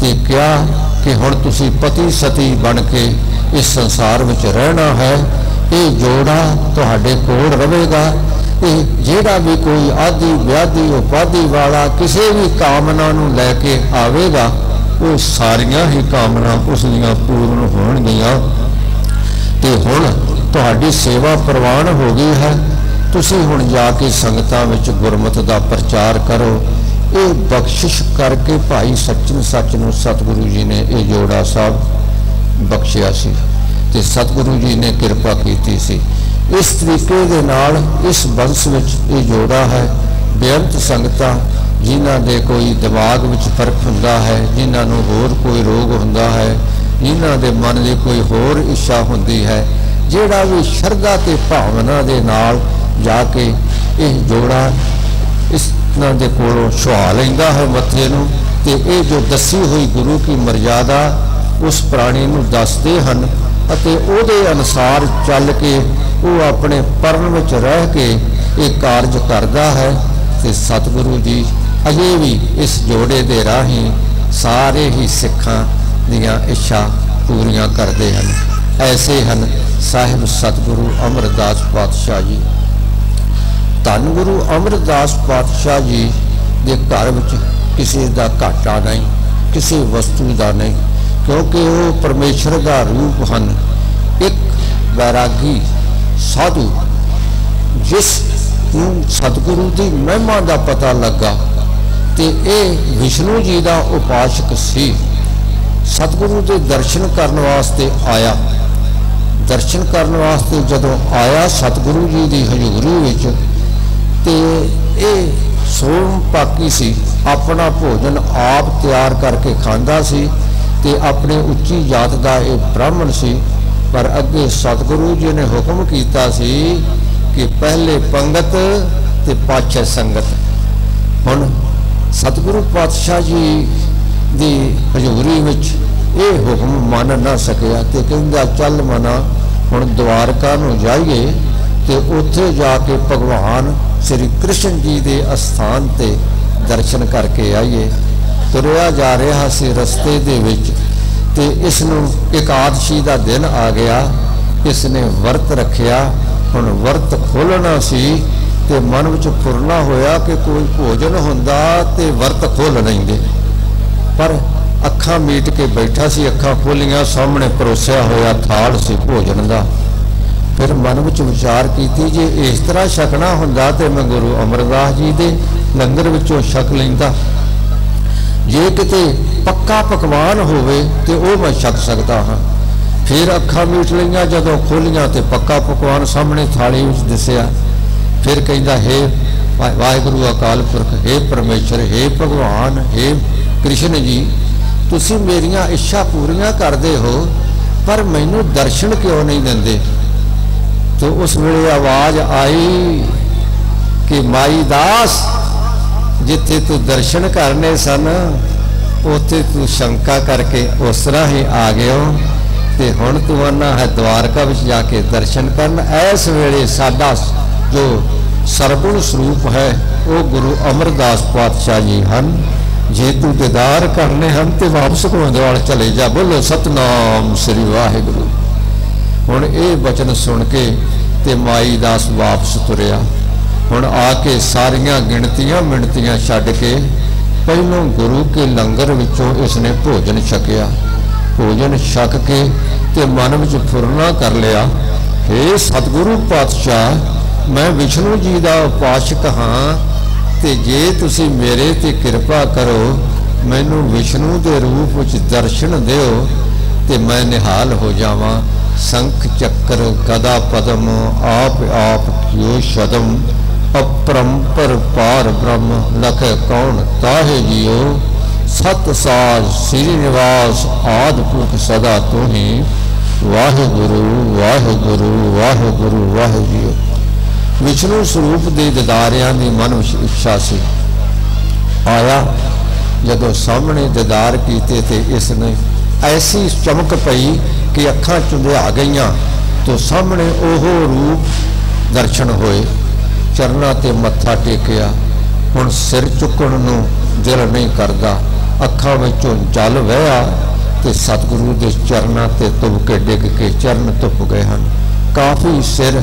ਤੇ ਕਿਹਾ ਕਿ ਹੁਣ ਤੁਸੀਂ ਪਤੀ ਸਤੀ ਬਣ ਕੇ ਇਸ ਸੰਸਾਰ ਵਿੱਚ ਰਹਿਣਾ ਹੈ। ਇਹ ਜੋੜਾ ਤੁਹਾਡੇ ਕੋਲ ਰਹੇਗਾ। ਇਹ ਜਿਹੜਾ ਵੀ ਕੋਈ ਆਦੀ ਵਿਆਦੀ ਉਪਾਦੀ ਵਾਲਾ ਕਿਸੇ ਵੀ ਕਾਮਨਾ ਨੂੰ ਲੈ ਕੇ ਆਵੇਗਾ, ਉਹ ਸਾਰੀਆਂ ਹੀ ਕਾਮਨਾ ਉਸ ਦੀਆਂ ਪੂਰਨ ਹੋਣਗੀਆਂ। ਤੇ ਹੁਣ ਤੁਹਾਡੀ ਸੇਵਾ ਪ੍ਰਵਾਨ ਹੋ ਗਈ ਹੈ। ਤੁਸੀਂ ਹੁਣ ਜਾ ਕੇ ਸੰਗਤਾਂ ਵਿੱਚ ਗੁਰਮਤਿ ਦਾ ਪ੍ਰਚਾਰ ਕਰੋ। ਇਹ ਬਖਸ਼ਿਸ਼ ਕਰਕੇ ਭਾਈ ਸੱਚਨ ਸੱਚ ਨੂੰ ਸਤਿਗੁਰੂ ਜੀ ਨੇ ਇਹ ਜੋੜਾ ਸਾਹਿਬ ਬਖਸ਼ਿਆ ਸੀ। ਤੇ ਸਤਿਗੁਰੂ ਜੀ ਨੇ ਕਿਰਪਾ ਕੀਤੀ ਸੀ। ਇਸ ਤਰੀਕੇ ਦੇ ਨਾਲ ਇਸ ਬੰਸ ਵਿੱਚ ਇਹ ਜੋੜਾ ਹੈ, ਬੇਅੰਤ ਸੰਗਤਾਂ ਜਿਨ੍ਹਾਂ ਦੇ ਕੋਈ ਦਿਮਾਗ ਵਿੱਚ ਫ਼ਰਕ ਹੁੰਦਾ ਹੈ, ਜਿਨ੍ਹਾਂ ਨੂੰ ਹੋਰ ਕੋਈ ਰੋਗ ਹੁੰਦਾ ਹੈ, ਜਿਨ੍ਹਾਂ ਦੇ ਮਨ ਦੀ ਕੋਈ ਹੋਰ ਇੱਛਾ ਹੁੰਦੀ ਹੈ, ਜਿਹੜਾ ਵੀ ਸ਼ਰਧਾ ਤੇ ਭਾਵਨਾ ਦੇ ਨਾਲ ਜਾ ਕੇ ਇਹ ਜੋੜਾ ਇਸ ਨਾਲ ਦੇ ਕੋਲੋਂ ਛੁਆ ਲੈਂਦਾ ਹੈ ਮੱਥੇ ਨੂੰ ਤੇ ਇਹ ਜੋ ਦੱਸੀ ਹੋਈ ਗੁਰੂ ਕੀ ਮਰਜ਼ਾਦਾ ਉਸ ਪ੍ਰਾਣੀ ਨੂੰ ਦੱਸਦੇ ਹਨ ਅਤੇ ਉਹਦੇ ਅਨੁਸਾਰ ਚੱਲ ਕੇ ਉਹ ਆਪਣੇ ਪਰਨ ਵਿੱਚ ਰਹਿ ਕੇ ਇਹ ਕਾਰਜ ਕਰਦਾ ਹੈ ਤੇ ਸਤਿਗੁਰੂ ਜੀ ਅਜੇ ਵੀ ਇਸ ਜੋੜੇ ਦੇ ਰਾਹੀਂ ਸਾਰੇ ਹੀ ਸਿੱਖਾਂ ਦੀਆਂ ਇੱਛਾ ਪੂਰੀਆਂ ਕਰਦੇ ਹਨ। ਐਸੇ ਹਨ ਸਾਹਿਬ ਸਤਿਗੁਰੂ ਅਮਰਦਾਸ ਪਾਤਸ਼ਾਹ ਜੀ। ਧੰਨ ਗੁਰੂ ਅਮਰਦਾਸ ਪਾਤਸ਼ਾਹ ਜੀ ਦੇ ਘਰ ਵਿੱਚ ਕਿਸੇ ਦਾ ਘਾਟਾ ਨਹੀਂ, ਕਿਸੇ ਵਸਤੂ ਦਾ ਨਹੀਂ। ਕਿਉਂਕਿ ਉਹ ਪਰਮੇਸ਼ਰ ਦਾ ਰੂਪ ਹਨ। ਇੱਕ ਵੈਰਾਗੀ ਸਾਧੂ, ਜਿਸ ਨੂੰ ਸਤਿਗੁਰੂ ਦੀ ਮਹਿਮਾ ਦਾ ਪਤਾ ਲੱਗਾ ਤੇ ਇਹ ਵਿਸ਼ਨੂੰ ਜੀ ਦਾ ਉਪਾਸ਼ਕ ਸੀ। ਸਤਿਗੁਰੂ ਦੇ ਦਰਸ਼ਨ ਕਰਨ ਵਾਸਤੇ ਆਇਆ। ਦਰਸ਼ਨ ਕਰਨ ਵਾਸਤੇ ਜਦੋਂ ਆਇਆ ਸਤਿਗੁਰੂ ਜੀ ਦੀ ਹਜ਼ੂਰੀ ਵਿੱਚ ਤੇ ਇਹ ਸੋਮ ਪਾਕੀ ਸੀ, ਆਪਣਾ ਭੋਜਨ ਆਪ ਤਿਆਰ ਕਰਕੇ ਖਾਂਦਾ ਸੀ ਤੇ ਆਪਣੇ ਉੱਚੀ ਜਾਤ ਦਾ ਇਹ ਬ੍ਰਾਹਮਣ ਸੀ, ਪਰ ਅੱਗੇ ਸਤਿਗੁਰੂ ਜੀ ਨੇ ਹੁਕਮ ਕੀਤਾ ਸੀ ਕਿ ਪਹਿਲੇ ਪੰਗਤ ਤੇ ਪਾਛੇ ਸੰਗਤ। ਹੁਣ ਸਤਿਗੁਰੂ ਪਾਤਸ਼ਾਹ ਜੀ ਦੀ ਹਜ਼ੂਰੀ ਵਿੱਚ ਇਹ ਹੁਕਮ ਮੰਨ ਨਾ ਸਕਿਆ ਤੇ ਕਹਿੰਦਾ, ਚੱਲ ਮਨਾ, ਹੁਣ ਦਵਾਰਕਾ ਨੂੰ ਜਾਈਏ ਤੇ ਉੱਥੇ ਜਾ ਕੇ ਭਗਵਾਨ ਸ੍ਰੀ ਕ੍ਰਿਸ਼ਨ ਜੀ ਦੇ ਅਸਥਾਨ ਤੇ ਦਰਸ਼ਨ ਕਰਕੇ ਆਈਏ। ਤੁਰਿਆ ਜਾ ਰਿਹਾ ਸੀ ਰਸਤੇ ਦੇ ਵਿੱਚ ਤੇ ਇਸ ਨੂੰ ਇਕਾਦਸ਼ੀ ਦਾ ਦਿਨ ਆ ਗਿਆ। ਇਸ ਨੇ ਵਰਤ ਰੱਖਿਆ। ਹੁਣ ਵਰਤ ਖੋਲਣਾ ਸੀ ਤੇ ਮਨ ਵਿੱਚ ਫੁਰਨਾ ਹੋਇਆ ਕਿ ਕੋਈ ਭੋਜਨ ਹੁੰਦਾ ਤੇ ਵਰਤ ਖੋਲ ਲੈਂਦੇ। ਪਰ ਅੱਖਾਂ ਮੀਟ ਕੇ ਬੈਠਾ ਸੀ, ਅੱਖਾਂ ਖੋਲੀਆਂ, ਸਾਹਮਣੇ ਪਰੋਸਿਆ ਹੋਇਆ ਥਾਲ ਸੀ ਭੋਜਨ ਦਾ। ਫਿਰ ਮਨ ਵਿੱਚ ਵਿਚਾਰ ਕੀਤੀ, ਜੇ ਇਸ ਤਰ੍ਹਾਂ ਛਕਣਾ ਹੁੰਦਾ ਤੇ ਮੈਂ ਗੁਰੂ ਅਮਰਦਾਸ ਜੀ ਦੇ ਲੰਗਰ ਵਿੱਚੋਂ ਛਕ ਲੈਂਦਾ। ਜੇ ਕਿਤੇ ਪੱਕਾ ਪਕਵਾਨ ਹੋਵੇ ਤੇ ਉਹ ਮੈਂ ਛਕ ਸਕਦਾ ਹਾਂ। ਫਿਰ ਅੱਖਾਂ ਮੀਟ ਲਈਆਂ ਜਦੋਂ ਖੋਲੀਆਂ ਤੇ ਪੱਕਾ ਪਕਵਾਨ ਸਾਹਮਣੇ ਥਾਲੀ ਵਿੱਚ ਦਿਸਿਆ। ਫਿਰ ਕਹਿੰਦਾ, ਹੈ ਵਾਹਿਗੁਰੂ ਅਕਾਲ ਪੁਰਖ, ਹੈ ਪਰਮੇਸ਼ਰ, ਹੈ ਭਗਵਾਨ, ਹੈ ਕ੍ਰਿਸ਼ਨ ਜੀ, ਤੁਸੀਂ ਮੇਰੀਆਂ ਇੱਛਾ ਪੂਰੀਆਂ ਕਰਦੇ ਹੋ, ਪਰ ਮੈਨੂੰ ਦਰਸ਼ਨ ਕਿਉਂ ਨਹੀਂ ਦਿੰਦੇ? ਤੋ ਉਸ ਵੇਲੇ ਆਵਾਜ਼ ਆਈ ਕਿ, ਮਾਈ ਦਾਸ ਜਿੱਥੇ ਤੂੰ ਦਰਸ਼ਨ ਕਰਨੇ ਸਨ, ਉੱਥੇ ਤੂੰ ਸ਼ੰਕਾ ਕਰਕੇ ਉਸ ਤਰ੍ਹਾਂ ਹੀ ਆ ਗਿਓ। ਤੇ ਹੁਣ ਤੂੰ ਆਨਾ ਹੈ ਦਵਾਰਕਾ ਵਿੱਚ ਜਾ ਕੇ ਦਰਸ਼ਨ ਕਰਨ। ਐਸ ਵੇਲੇ ਸਾਡਾ ਜੋ ਸਰਬੁਣ ਸਰੂਪ ਹੈ, ਉਹ ਗੁਰੂ ਅਮਰਦਾਸ ਪਾਤਸ਼ਾਹ ਜੀ ਹਨ। ਜੇ ਤੂੰ ਦਿਦਾਰ ਕਰਨੇ ਹਨ, ਤੇ ਵਾਪਸ ਘੋਂਦਵਾਲ ਚਲੇ ਜਾ। ਬੋਲੋ, ਸਤਨਾਮ ਸ੍ਰੀ ਵਾਹਿਗੁਰੂ। ਹੁਣ ਇਹ ਬਚਨ ਸੁਣ ਕੇ ਤੇ ਮਾਈ ਦਾਸ ਵਾਪਸ ਤੁਰਿਆ। ਹੁਣ ਆ ਕੇ ਸਾਰੀਆਂ ਗਿਣਤੀਆਂ ਮਿਣਤੀਆਂ ਛੱਡ ਕੇ ਪਹਿਲੋਂ ਗੁਰੂ ਕੇ ਲੰਗਰ ਵਿੱਚੋਂ ਇਸਨੇ ਭੋਜਨ ਛਕਿਆ। ਭੋਜਨ ਛਕ ਕੇ ਤੇ ਮਨ ਵਿੱਚ ਫੁਰਨਾ ਕਰ ਲਿਆ हे ਸਤਿਗੁਰੂ ਪਾਤਸ਼ਾਹ, ਮੈਂ ਵਿਸ਼ਨੂੰ ਜੀ ਦਾ ਉਪਾਸ਼ਕ ਹਾਂ ਤੇ ਜੇ ਤੁਸੀਂ ਮੇਰੇ ਤੇ ਕਿਰਪਾ ਕਰੋ, ਮੈਨੂੰ ਵਿਸ਼ਨੂੰ ਦੇ ਰੂਪ ਵਿੱਚ ਦਰਸ਼ਨ ਦਿਓ ਤੇ ਮੈਂ ਨਿਹਾਲ ਹੋ ਜਾਵਾਂ। ਸੰਖ ਚੱਕਰ ਕਦਾ ਪਦਮ, ਆਪ ਆਪ ਕਿਉ ਸ਼ਦਮ। ਅਪਰੰਪਰ ਪਾਰ ਬ੍ਰਹਮ ਲਖੇ ਕੌਣ ਤਾਹੇ ਜਿਉ? ਸਤ ਸਾਜ ਸ੍ਰੀ ਨਿਵਾਸ ਆਦ ਪੁਰਖ ਸਦਾ ਤੁਹੀ। ਵਾਹਿਗੁਰੂ ਵਾਹਿਗੁਰੂ ਵਾਹਿਗੁਰੂ ਵਾਹਿਗੁਰੂ। ਵਿਸ਼ਨੂੰ ਸਰੂਪ ਦੇ ਦਿਦਾਰਿਆਂ ਦੀ ਮਨ ਵਿੱਚ ਇੱਛਾ ਸੀ। ਆਇਆ, ਜਦੋਂ ਸਾਹਮਣੇ ਦਿਦਾਰ ਕੀਤੇ ਤੇ ਇਸ ਨੇ ਐਸੀ ਚਮਕ ਪਈ ਕਿ ਅੱਖਾਂ ਚੁੰਝਾ ਗਈਆਂ, ਤੋਂ ਸਾਹਮਣੇ ਉਹ ਰੂਪ ਦਰਸ਼ਨ ਹੋਏ। ਚਰਨਾਂ ਤੇ ਮੱਥਾ ਟੇਕਿਆ। ਹੁਣ ਸਿਰ ਚੁੱਕਣ ਨੂੰ ਦਿਲ ਨਹੀਂ ਕਰਦਾ। ਅੱਖਾਂ ਵਿੱਚੋਂ ਜਲ ਵਹਿਆ ਤੇ ਸਤਿਗੁਰੂ ਦੇ ਚਰਨਾਂ ਤੇ ਤੁਬਕੇ ਡਿੱਗ ਕੇ ਚਰਨ ਤੁਪ ਗਏ ਹਨ। ਕਾਫੀ ਸਿਰ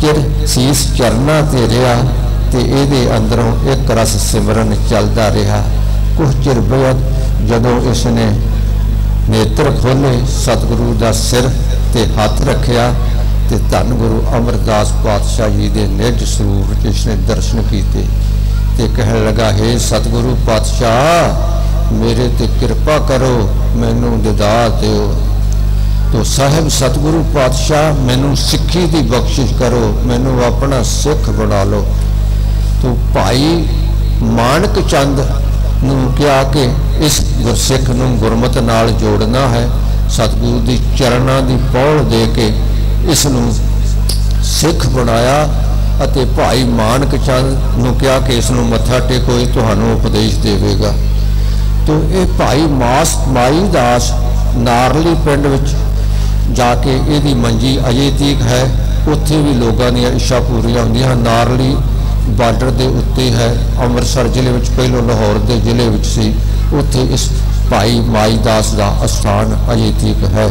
ਚਿਰ ਸੀਸ ਚਰਨਾਂ ਤੇ ਰਿਹਾ ਤੇ ਇਹਦੇ ਅੰਦਰੋਂ ਇੱਕ ਰਸ ਸਿਮਰਨ ਚੱਲਦਾ ਰਿਹਾ। ਕੁਝ ਚਿਰ ਬਾਅਦ ਜਦੋਂ ਇਸ ਨੇ ਨੇਤਰ ਖੋਲੇ ਸਤਿਗੁਰੂ ਦਾ ਸਿਰ ਤੇ ਹੱਥ ਰੱਖਿਆ ਤੇ ਧੰਨ ਗੁਰੂ ਅਮਰਦਾਸ ਪਾਤਸ਼ਾਹ ਜੀ ਦੇ ਨਿੱਜ ਸਰੂਪ ਜਿਸ ਇਸਨੇ ਦਰਸ਼ਨ ਕੀਤੇ ਤੇ ਕਹਿਣ ਲੱਗਾ, ਹੈ ਸਤਿਗੁਰੂ ਪਾਤਸ਼ਾਹ, ਮੇਰੇ ਤੇ ਕਿਰਪਾ ਕਰੋ, ਮੈਨੂੰ ਦਿਦਾਰ ਦਿਓ। ਤੋ ਸਾਹਿਬ ਸਤਿਗੁਰੂ ਪਾਤਸ਼ਾਹ, ਮੈਨੂੰ ਸਿੱਖੀ ਦੀ ਬਖਸ਼ਿਸ਼ ਕਰੋ, ਮੈਨੂੰ ਆਪਣਾ ਸਿੱਖ ਬਣਾ ਲਓ। ਤੋ ਭਾਈ ਮਾਨਕ ਚੰਦ ਨੂੰ ਕਿਹਾ ਕਿ ਇਸ ਗੁਰਸਿੱਖ ਨੂੰ ਗੁਰਮਤ ਨਾਲ ਜੋੜਨਾ ਹੈ, ਸਤਿਗੁਰੂ ਦੀ ਚਰਨਾਂ ਦੀ ਪੌੜ ਦੇ ਕੇ ਇਸ ਨੂੰ ਸਿੱਖ ਬਣਾਇਆ ਅਤੇ ਭਾਈ ਮਾਨਕ ਚੰਦ ਨੂੰ ਕਿਹਾ ਕਿ ਇਸ ਨੂੰ ਮੱਥਾ ਟੇਕੋ, ਇਹ ਤੁਹਾਨੂੰ ਉਪਦੇਸ਼ ਦੇਵੇਗਾ। ਤੋ ਇਹ ਭਾਈ ਮਾਸ, ਮਾਈ ਦਾਸ ਨਾਰਲੀ ਪਿੰਡ ਵਿੱਚ ਜਾ ਕੇ ਇਹਦੀ ਮੰਜੀ ਅਜੇ ਤੀਕ ਹੈ। ਉੱਥੇ ਵੀ ਲੋਕਾਂ ਦੀਆਂ ਇੱਛਾ ਪੂਰੀਆਂ ਹੁੰਦੀਆਂ ਹਨ। ਨਾਰਲੀ ਬਾਰਡਰ ਦੇ ਉੱਤੇ ਹੈ। ਅੰਮ੍ਰਿਤਸਰ ਜ਼ਿਲ੍ਹੇ ਵਿੱਚ ਪਹਿਲੋਂ ਲਾਹੌਰ ਦੇ ਜ਼ਿਲ੍ਹੇ ਵਿੱਚ ਸੀ। ਉੱਥੇ ਇਸ ਭਾਈ ਮਾਈ ਦਾਸ ਦਾ ਅਸਥਾਨ ਅਜੇ ਤੀਕ ਹੈ।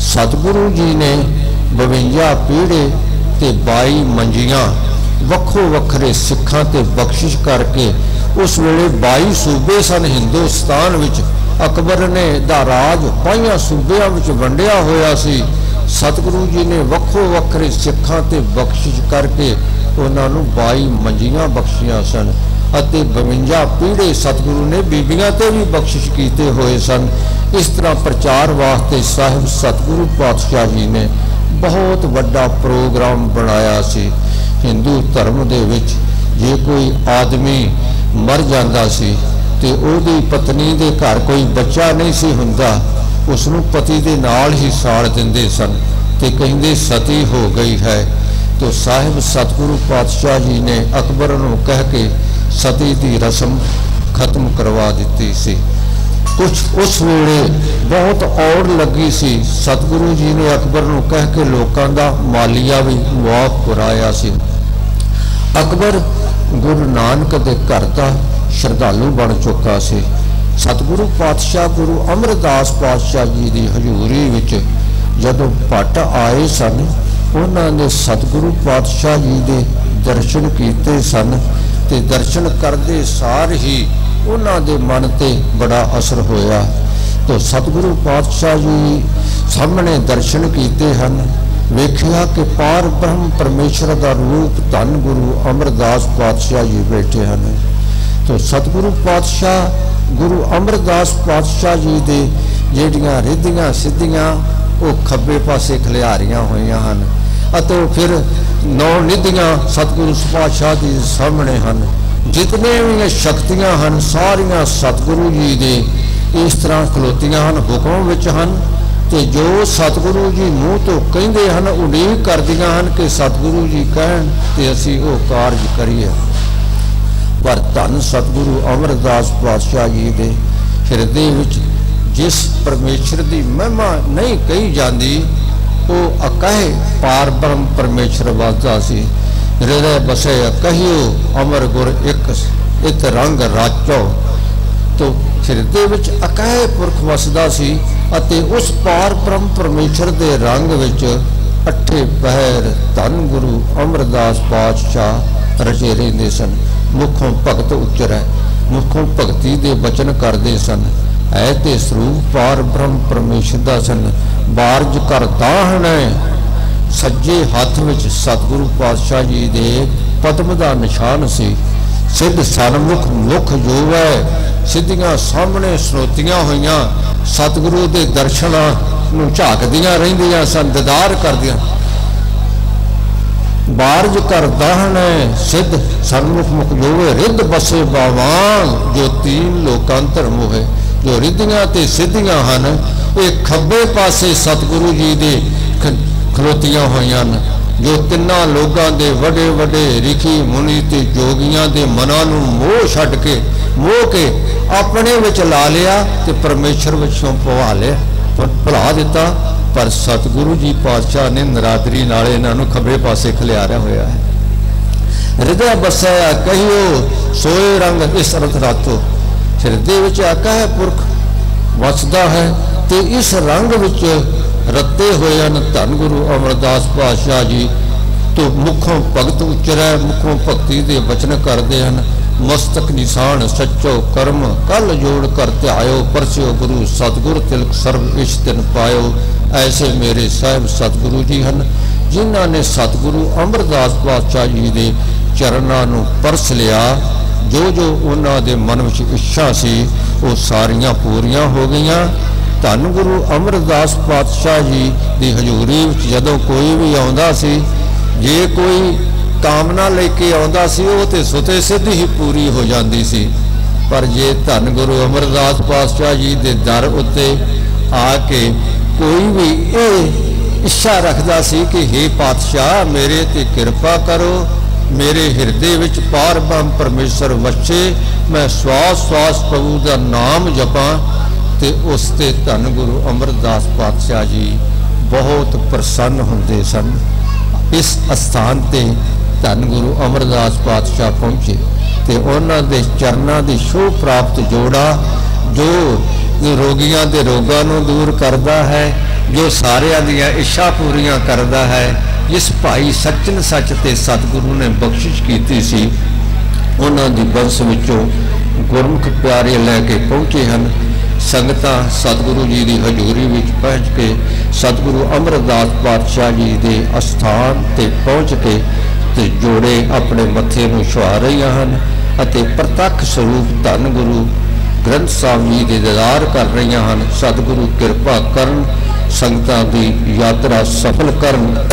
ਸਤਿਗੁਰੂ ਜੀ ਨੇ 52 ਪੀੜੇ ਤੇ 22 ਮੰਜੀਆਂ ਵੱਖੋ ਵੱਖਰੇ ਸਿੱਖਾਂ ਤੇ ਬਖਸ਼ਿਸ਼ ਕਰਕੇ ਉਸ ਵੇਲੇ 22 ਸੂਬੇ ਸਨ ਹਿੰਦੁਸਤਾਨ ਵਿੱਚ। ਅਕਬਰ ਨੇ ਦਾ ਰਾਜ ਪਾਈਆਂ ਸੂਬਿਆਂ ਵਿੱਚ ਵੰਡਿਆ ਹੋਇਆ ਸੀ। ਸਤਿਗੁਰੂ ਜੀ ਨੇ ਵੱਖੋ ਵੱਖਰੇ ਸਿੱਖਾਂ ਤੇ ਬਖਸ਼ਿਸ਼ ਕਰਕੇ ਉਹਨਾਂ ਨੂੰ 22 ਮੰਜੀਆਂ ਬਖਸ਼ੀਆਂ ਸਨ ਅਤੇ 52 ਪੀੜੇ ਸਤਿਗੁਰੂ ਨੇ ਬੀਬੀਆਂ ਤੇ ਵੀ ਬਖਸ਼ਿਸ਼ ਕੀਤੇ ਹੋਏ ਸਨ। ਇਸ ਤਰ੍ਹਾਂ ਪ੍ਰਚਾਰ ਵਾਸਤੇ ਸਾਹਿਬ ਸਤਿਗੁਰੂ ਪਾਤਸ਼ਾਹ ਜੀ ਨੇ ਬਹੁਤ ਵੱਡਾ ਪ੍ਰੋਗਰਾਮ ਬਣਾਇਆ ਸੀ। ਹਿੰਦੂ ਧਰਮ ਦੇ ਵਿੱਚ ਜੇ ਕੋਈ ਆਦਮੀ ਮਰ ਜਾਂਦਾ ਸੀ ਤੇ ਉਹਦੀ ਪਤਨੀ ਦੇ ਘਰ ਕੋਈ ਬੱਚਾ ਨਹੀਂ ਸੀ ਹੁੰਦਾ ਉਸ ਨੂੰ ਪਤੀ ਦੇ ਨਾਲ ਹੀ ਸਾੜ ਦਿੰਦੇ ਸਨ ਤੇ ਕਹਿੰਦੇ ਸਤੀ ਹੋ ਗਈ ਹੈ। ਤੋ ਸਾਹਿਬ ਸਤਿਗੁਰੂ ਪਾਤਸ਼ਾਹ ਜੀ ਨੇ ਅਕਬਰ ਨੂੰ ਕਹਿ ਕੇ ਸਤੀ ਦੀ ਰਸਮ ਖਤਮ ਕਰਵਾ ਦਿੱਤੀ ਸੀ। ਕੁਝ ਉਸ ਵੇਲੇ ਬਹੁਤ ਔੜ ਲੱਗੀ ਸੀ। ਸਤਿਗੁਰੂ ਜੀ ਨੇ ਅਕਬਰ ਨੂੰ ਕਹਿ ਕੇ ਲੋਕਾਂ ਦਾ ਮਾਲੀਆ ਵੀ ਮੁਆਫ ਕਰਾਇਆ ਸੀ। ਅਕਬਰ ਗੁਰੂ ਨਾਨਕ ਦੇ ਘਰ ਦਾ ਸ਼ਰਧਾਲੂ ਬਣ ਚੁੱਕਾ ਸੀ। ਸਤਿਗੁਰੂ ਪਾਤਸ਼ਾਹ ਗੁਰੂ ਅਮਰਦਾਸ ਪਾਤਸ਼ਾਹ ਜੀ ਦੀ ਹਜ਼ੂਰੀ ਵਿੱਚ ਜਦੋਂ ਪਟ ਆਏ ਸਨ, ਉਹਨਾਂ ਨੇ ਸਤਿਗੁਰੂ ਪਾਤਸ਼ਾਹ ਜੀ ਦੇ ਦਰਸ਼ਨ ਕੀਤੇ ਸਨ ਤੇ ਦਰਸ਼ਨ ਕਰਦੇ ਸਾਰ ਹੀ ਉਹਨਾਂ ਦੇ ਮਨ ਤੇ ਬੜਾ ਅਸਰ ਹੋਇਆ। ਤੋ ਸਤਿਗੁਰੂ ਪਾਤਸ਼ਾਹ ਜੀ ਸਾਹਮਣੇ ਦਰਸ਼ਨ ਕੀਤੇ ਹਨ। ਵੇਖਿਆ ਕਿ ਪਾਰ ਬ੍ਰਹਮ ਪਰਮੇਸ਼ਰ ਦਾ ਰੂਪ ਧੰਨ ਗੁਰੂ ਅਮਰਦਾਸ ਪਾਤਸ਼ਾਹ ਜੀ ਬੈਠੇ ਹਨ। ਤੋ ਸਤਿਗੁਰੂ ਪਾਤਸ਼ਾਹ, ਗੁਰੂ ਅਮਰਦਾਸ ਪਾਤਸ਼ਾਹ ਜੀ ਦੇ ਜਿਹੜੀਆਂ ਰਿੱਧੀਆਂ ਸਿੱਧੀਆਂ, ਉਹ ਖੱਬੇ ਪਾਸੇ ਖਲਿਆਰੀਆਂ ਹੋਈਆਂ ਹਨ। ਅਤੇ ਉਹ ਫਿਰ ਨੌ ਨਿਧੀਆਂ ਸਤਿਗੁਰੂ ਪਾਤਸ਼ਾਹ ਦੇ ਸਾਹਮਣੇ ਹਨ। ਜਿਤਨੇ ਵੀ ਸ਼ਕਤੀਆਂ ਹਨ, ਸਾਰੀਆਂ ਸਤਿਗੁਰੂ ਜੀ ਦੇ ਇਸ ਤਰ੍ਹਾਂ ਖਲੋਤੀਆਂ ਹਨ, ਹੁਕਮ ਵਿੱਚ ਹਨ ਤੇ ਜੋ ਸਤਿਗੁਰੂ ਜੀ ਮੂੰਹ ਤੋਂ ਕਹਿੰਦੇ ਹਨ, ਉਡੀਕ ਕਰਦੀਆਂ ਹਨ ਕਿ ਸਤਿਗੁਰੂ ਜੀ ਕਹਿਣ ਤੇ ਅਸੀਂ ਉਹ ਕਾਰਜ ਕਰੀਏ। ਪਰ ਧੰਨ ਸਤਿਗੁਰੂ ਅਮਰਦਾਸ ਪਾਤਸ਼ਾਹ ਜੀ ਦੇ ਹਿਰਦੇ ਵਿੱਚ ਜਿਸ ਪਰਮੇਸ਼ਰ ਦੀ ਮਹਿਮਾ ਨਹੀਂ ਕਹੀ ਜਾਂਦੀ, ਉਹ ਅਕਹਿ ਪਾਰਬ੍ਰਹਮ ਪਰਮੇਸ਼ਰ ਵਾਜਾ ਸੀ। ਹਿਰਦੇ ਬਸੇ ਕਹਿਓ ਅਮਰ ਗੁਰ ਇੱਕ ਇਤ ਰੰਗ ਰਾਚੋ ਤੋ ਹਿਰਦੇ ਵਿੱਚ ਅਕਹਿ ਪੁਰਖ ਵਸਦਾ ਸੀ ਅਤੇ ਉਸ ਪਾਰ ਬ੍ਰਹਮ ਪਰਮੇਸ਼ਰ ਦੇ ਰੰਗ ਵਿੱਚ ਅਠੇ ਪਹਿਰ ਧੰਨ ਗੁਰੂ ਅਮਰਦਾਸ ਪਾਤਸ਼ਾਹ ਰਚੇ ਰਹਿੰਦੇ ਸਨ ਮੁਖੋਂ ਭਗਤ ਉਚਰੈ ਮੁਖੋਂ ਭਗਤੀ ਦੇ ਬਚਨ ਕਰਦੇ ਸਨ ਐ ਤੇ ਸਰੂਪ ਪਾਰ ਬ੍ਰਹਮ ਪਰਮੇਸ਼ਰ ਦਾ ਸਨ ਬਾਰਜ ਕਰਦਾ ਹਣੈ ਸੱਜੇ ਹੱਥ ਵਿੱਚ ਸਤਿਗੁਰੂ ਪਾਤਸ਼ਾਹ ਜੀ ਦੇ ਪਦਮ ਦਾ ਨਿਸ਼ਾਨ ਸੀ। ਸਿੱਧ ਸਨਮੁਖ ਮੁਖ ਜੋਵੈ ਸਿੱਧੀਆਂ ਸਾਹਮਣੇ ਸਰੋਤੀਆਂ ਹੋਈਆਂ, ਸਤਿਗੁਰੂ ਦੇ ਦਰਸ਼ਨਾਂ ਨੂੰ ਝਾਕਦੀਆਂ ਰਹਿੰਦੀਆਂ ਸਨ, ਦਿਦਾਰ ਕਰਦੀਆਂ। ਬਾਰਜ ਕਰ ਦਾਹਣੇ ਸਿੱਧ ਸਰਮੁਖ ਮੁਖ ਜੋਵੇ ਰਿੱਧ ਬਸੇ ਬਾਵਾਨ ਜੋ ਤੀਨ ਲੋਕਾਂਤਰ ਮੋਹੇ ਜੋ ਰਿੱਧੀਆਂ ਤੇ ਸਿੱਧੀਆਂ ਹਨ ਇਹ ਖੱਬੇ ਪਾਸੇ ਸਤਿਗੁਰੂ ਜੀ ਦੇ ਖਲੋਤੀਆਂ ਹੋਈਆਂ ਹਨ, ਜੋ ਤਿੰਨਾਂ ਲੋਕਾਂ ਦੇ ਵੱਡੇ ਵੱਡੇ ਰਿਖੀ ਮੁਨੀ ਤੇ ਜੋਗੀਆਂ ਦੇ ਮਨਾਂ ਨੂੰ ਮੋਹ ਛੱਡ ਕੇ, ਮੋਹ ਕੇ ਆਪਣੇ ਵਿੱਚ ਲਾ ਲਿਆ ਤੇ ਪਰਮੇਸ਼ਰ ਵਿੱਚੋਂ ਪਵਾ ਲਿਆ। ਭੁਲਾ ਦਿੱਤਾ, ਪਰ ਸਤਿਗੁਰੂ ਜੀ ਪਾਤਸ਼ਾਹ ਨੇ ਨਰਾਦਰੀ ਨਾਲ ਇਹਨਾਂ ਨੂੰ ਖੱਬੇ ਪਾਸੇ ਖਿਲਾਰਿਆ ਹੋਇਆ ਹੈ। ਹਿਰਦੇ ਬਸਿਆ ਕਹੀਓ, ਸੋਏ ਰੰਗ ਇਸ ਰਤ ਰਾਤੋ। ਹਿਰਦੇ ਵਿੱਚ ਆਕਾ ਹੈ ਪੁਰਖ, ਵਸਦਾ ਹੈ ਤੇ ਇਸ ਰੰਗ ਵਿੱਚ ਰੱਤੇ ਹੋਏ ਹਨ। ਧੰਨ ਗੁਰੂ ਅਮਰਦਾਸ ਪਾਤਸ਼ਾਹ ਜੀ ਤੋਂ ਮੁਖੋਂ ਭਗਤ ਉਚਰੈ, ਮੁਖੋਂ ਭਗਤੀ ਦੇ ਬਚਨ ਕਰਦੇ ਹਨ। ਮਸਤਕ ਨਿਸ਼ਾਨ ਸੱਚੋ ਕਰਮ, ਕਲ ਜੋੜ ਕਰ ਧਿਆਇਓ, ਪਰਸਿਓ ਗੁਰੂ ਸਤਗੁਰ ਤਿਲਕ ਸਰਬ ਇਸ਼ ਦਿਨ ਪਾਇਓ। ਐਸੇ ਮੇਰੇ ਸਾਹਿਬ ਸਤਗੁਰੂ ਜੀ ਹਨ, ਜਿਨ੍ਹਾਂ ਨੇ ਸਤਗੁਰੂ ਅਮਰਦਾਸ ਪਾਤਸ਼ਾਹ ਜੀ ਦੇ ਚਰਨਾਂ ਨੂੰ ਪਰਸ ਲਿਆ। ਜੋ ਜੋ ਉਹਨਾਂ ਦੇ ਮਨ ਵਿੱਚ ਇੱਛਾ ਸੀ, ਉਹ ਸਾਰੀਆਂ ਪੂਰੀਆਂ ਹੋ ਗਈਆਂ। ਧੰਨ ਗੁਰੂ ਅਮਰਦਾਸ ਪਾਤਸ਼ਾਹ ਜੀ ਦੀ ਹਜ਼ੂਰੀ ਵਿੱਚ ਜਦੋਂ ਕੋਈ ਵੀ ਆਉਂਦਾ ਸੀ, ਜੇ ਕੋਈ ਕਾਮਨਾ ਲੈ ਕੇ ਆਉਂਦਾ ਸੀ, ਉਹ ਤੇ ਸੁਤੇ ਸਿੱਧ ਹੀ ਪੂਰੀ ਹੋ ਜਾਂਦੀ ਸੀ। ਪਰ ਜੇ ਧੰਨ ਗੁਰੂ ਅਮਰਦਾਸ ਪਾਤਸ਼ਾਹ ਜੀ ਦੇ ਦਰ ਉੱਤੇ ਆ ਕੇ ਕੋਈ ਵੀ ਇਹ ਇੱਛਾ ਰੱਖਦਾ ਸੀ ਕਿ हे ਪਾਤਸ਼ਾਹ, ਮੇਰੇ ਤੇ ਕਿਰਪਾ ਕਰੋ, ਮੇਰੇ ਹਿਰਦੇ ਵਿੱਚ ਪਾਰਬ੍ਰਹਮ ਪਰਮੇਸ਼ਰ ਵਸੇ, ਮੈਂ ਸਵਾਸ ਸਵਾਸ ਪ੍ਰਭੂ ਦਾ ਨਾਮ ਜਪਾਂ ਤੇ ਉਸ ਤੇ ਧੰਨ ਗੁਰੂ ਅਮਰਦਾਸ ਪਾਤਸ਼ਾਹ ਜੀ ਬਹੁਤ ਪ੍ਰਸੰਨ ਹੁੰਦੇ ਸਨ। ਇਸ ਅਸਥਾਨ ਤੇ ਧੰਨ ਗੁਰੂ ਅਮਰਦਾਸ ਪਾਤਸ਼ਾਹ ਪਹੁੰਚੇ ਤੇ ਉਹਨਾਂ ਦੇ ਚਰਨਾਂ ਦੀ ਸ਼ੋਭ ਪ੍ਰਾਪਤ ਜੋੜਾ ਜੋ ਰੋਗੀਆਂ ਦੇ ਰੋਗਾਂ ਨੂੰ ਦੂਰ ਕਰਦਾ ਹੈ, ਜੋ ਸਾਰਿਆਂ ਦੀਆਂ ਇੱਛਾ ਪੂਰੀਆਂ ਕਰਦਾ ਹੈ, ਜਿਸ ਭਾਈ ਸੱਚਨ ਸੱਚ ਤੇ ਸਤਿਗੁਰੂ ਨੇ ਬਖਸ਼ਿਸ਼ ਕੀਤੀ ਸੀ, ਉਹਨਾਂ ਦੀ ਬੰਸ ਵਿੱਚੋਂ ਗੁਰਮੁਖ ਪਿਆਰੇ ਲੈ ਕੇ ਪਹੁੰਚੇ ਹਨ। ਸੰਗਤਾਂ ਸਤਿਗੁਰੂ ਜੀ ਦੀ ਹਜ਼ੂਰੀ ਵਿੱਚ ਪਹੁੰਚ ਕੇ ਸਤਿਗੁਰੂ ਅਮਰਦਾਸ ਪਾਤਸ਼ਾਹ ਜੀ ਦੇ ਅਸਥਾਨ ਤੇ ਪਹੁੰਚ ਕੇ ਤੇ ਜੋੜੇ ਆਪਣੇ ਮੱਥੇ ਨੂੰ ਛੁਆ ਰਹੀਆਂ ਹਨ ਅਤੇ ਪ੍ਰਤੱਖ ਸਰੂਪ ਧੰਨ ਗੁਰੂ ਗ੍ਰੰਥ ਸਾਹਿਬ ਜੀ ਦੇ ਦਿਦਾਰ ਕਰ ਰਹੀਆਂ ਹਨ। ਸਤਿਗੁਰੂ ਕਿਰਪਾ ਕਰਨ, ਸੰਗਤਾਂ ਦੀ ਯਾਤਰਾ ਸਫਲ ਕਰਨ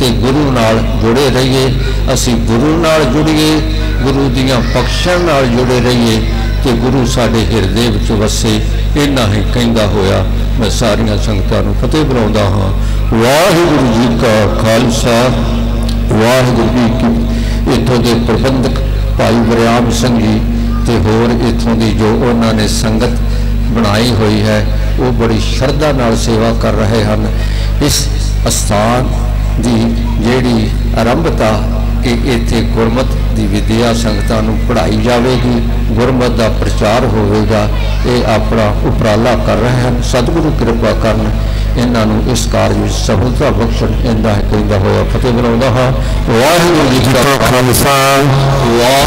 ਤੇ ਗੁਰੂ ਨਾਲ ਜੁੜੇ ਰਹੀਏ। ਅਸੀਂ ਗੁਰੂ ਨਾਲ ਜੁੜੀਏ, ਗੁਰੂ ਦੀਆਂ ਬਖਸ਼ਾਂ ਨਾਲ ਜੁੜੇ ਰਹੀਏ। ਕਿ ਗੁਰੂ ਸਾਡੇ ਹਿਰਦੇ ਵਿੱਚ ਵਸੇ, ਇੰਨਾ ਹੀ ਕਹਿੰਦਾ ਹੋਇਆ, ਮੈਂ ਸਾਰੀਆਂ ਸੰਗਤਾਂ ਨੂੰ ਫਤਿਹ ਬੁਲਾਉਂਦਾ ਹਾਂ। ਵਾਹਿਗੁਰੂ ਜੀ ਕਾ ਖਾਲਸਾ, ਵਾਹਿਗੁਰੂ ਜੀ ਕੀ ਇਥੋਂ ਦੇ ਪ੍ਰਬੰਧਕ ਭਾਈ ਬਰਿਆਮ ਸਿੰਘ ਜੀ ਤੇ ਹੋਰ ਇਥੋਂ ਦੀ ਜੋ ਉਹਨਾਂ ਨੇ ਸੰਗਤ ਬਣਾਈ ਹੋਈ ਹੈ, ਉਹ ਬੜੀ ਸ਼ਰਧਾ ਨਾਲ ਸੇਵਾ ਕਰ ਰਹੇ ਹਨ। ਇਸ ਅਸਥਾਨ ਦੀ ਜਿਹੜੀ ਆਰੰਭਤਾ ਕਿ ਇੱਥੇ ਗੁਰਮਤ ਦੀ ਵਿਦਿਆ ਸੰਗਤਾਂ ਨੂੰ ਪੜ੍ਹਾਈ ਜਾਵੇਗੀ, ਗੁਰਮਤ ਦਾ ਪ੍ਰਚਾਰ ਹੋਵੇਗਾ, ਇਹ ਆਪਣਾ ਉਪਰਾਲਾ ਕਰ ਰਹੇ ਹਨ। ਸਤਿਗੁਰੂ ਕਿਰਪਾ ਕਰਨ ਇਹਨਾਂ ਨੂੰ ਇਸ ਕਾਰਜ ਵਿੱਚ ਸਫਲਤਾ ਬਖਸ਼ਣ ਇਹਦਾ ਕਹਿੰਦਾ ਹੋਇਆ ਫਤਿਹ ਬਣਾਉਂਦਾ ਹਾਂ। ਵਾਹਿਗੁਰੂ ਜੀ ਕਾ ਖਾਲਸਾ।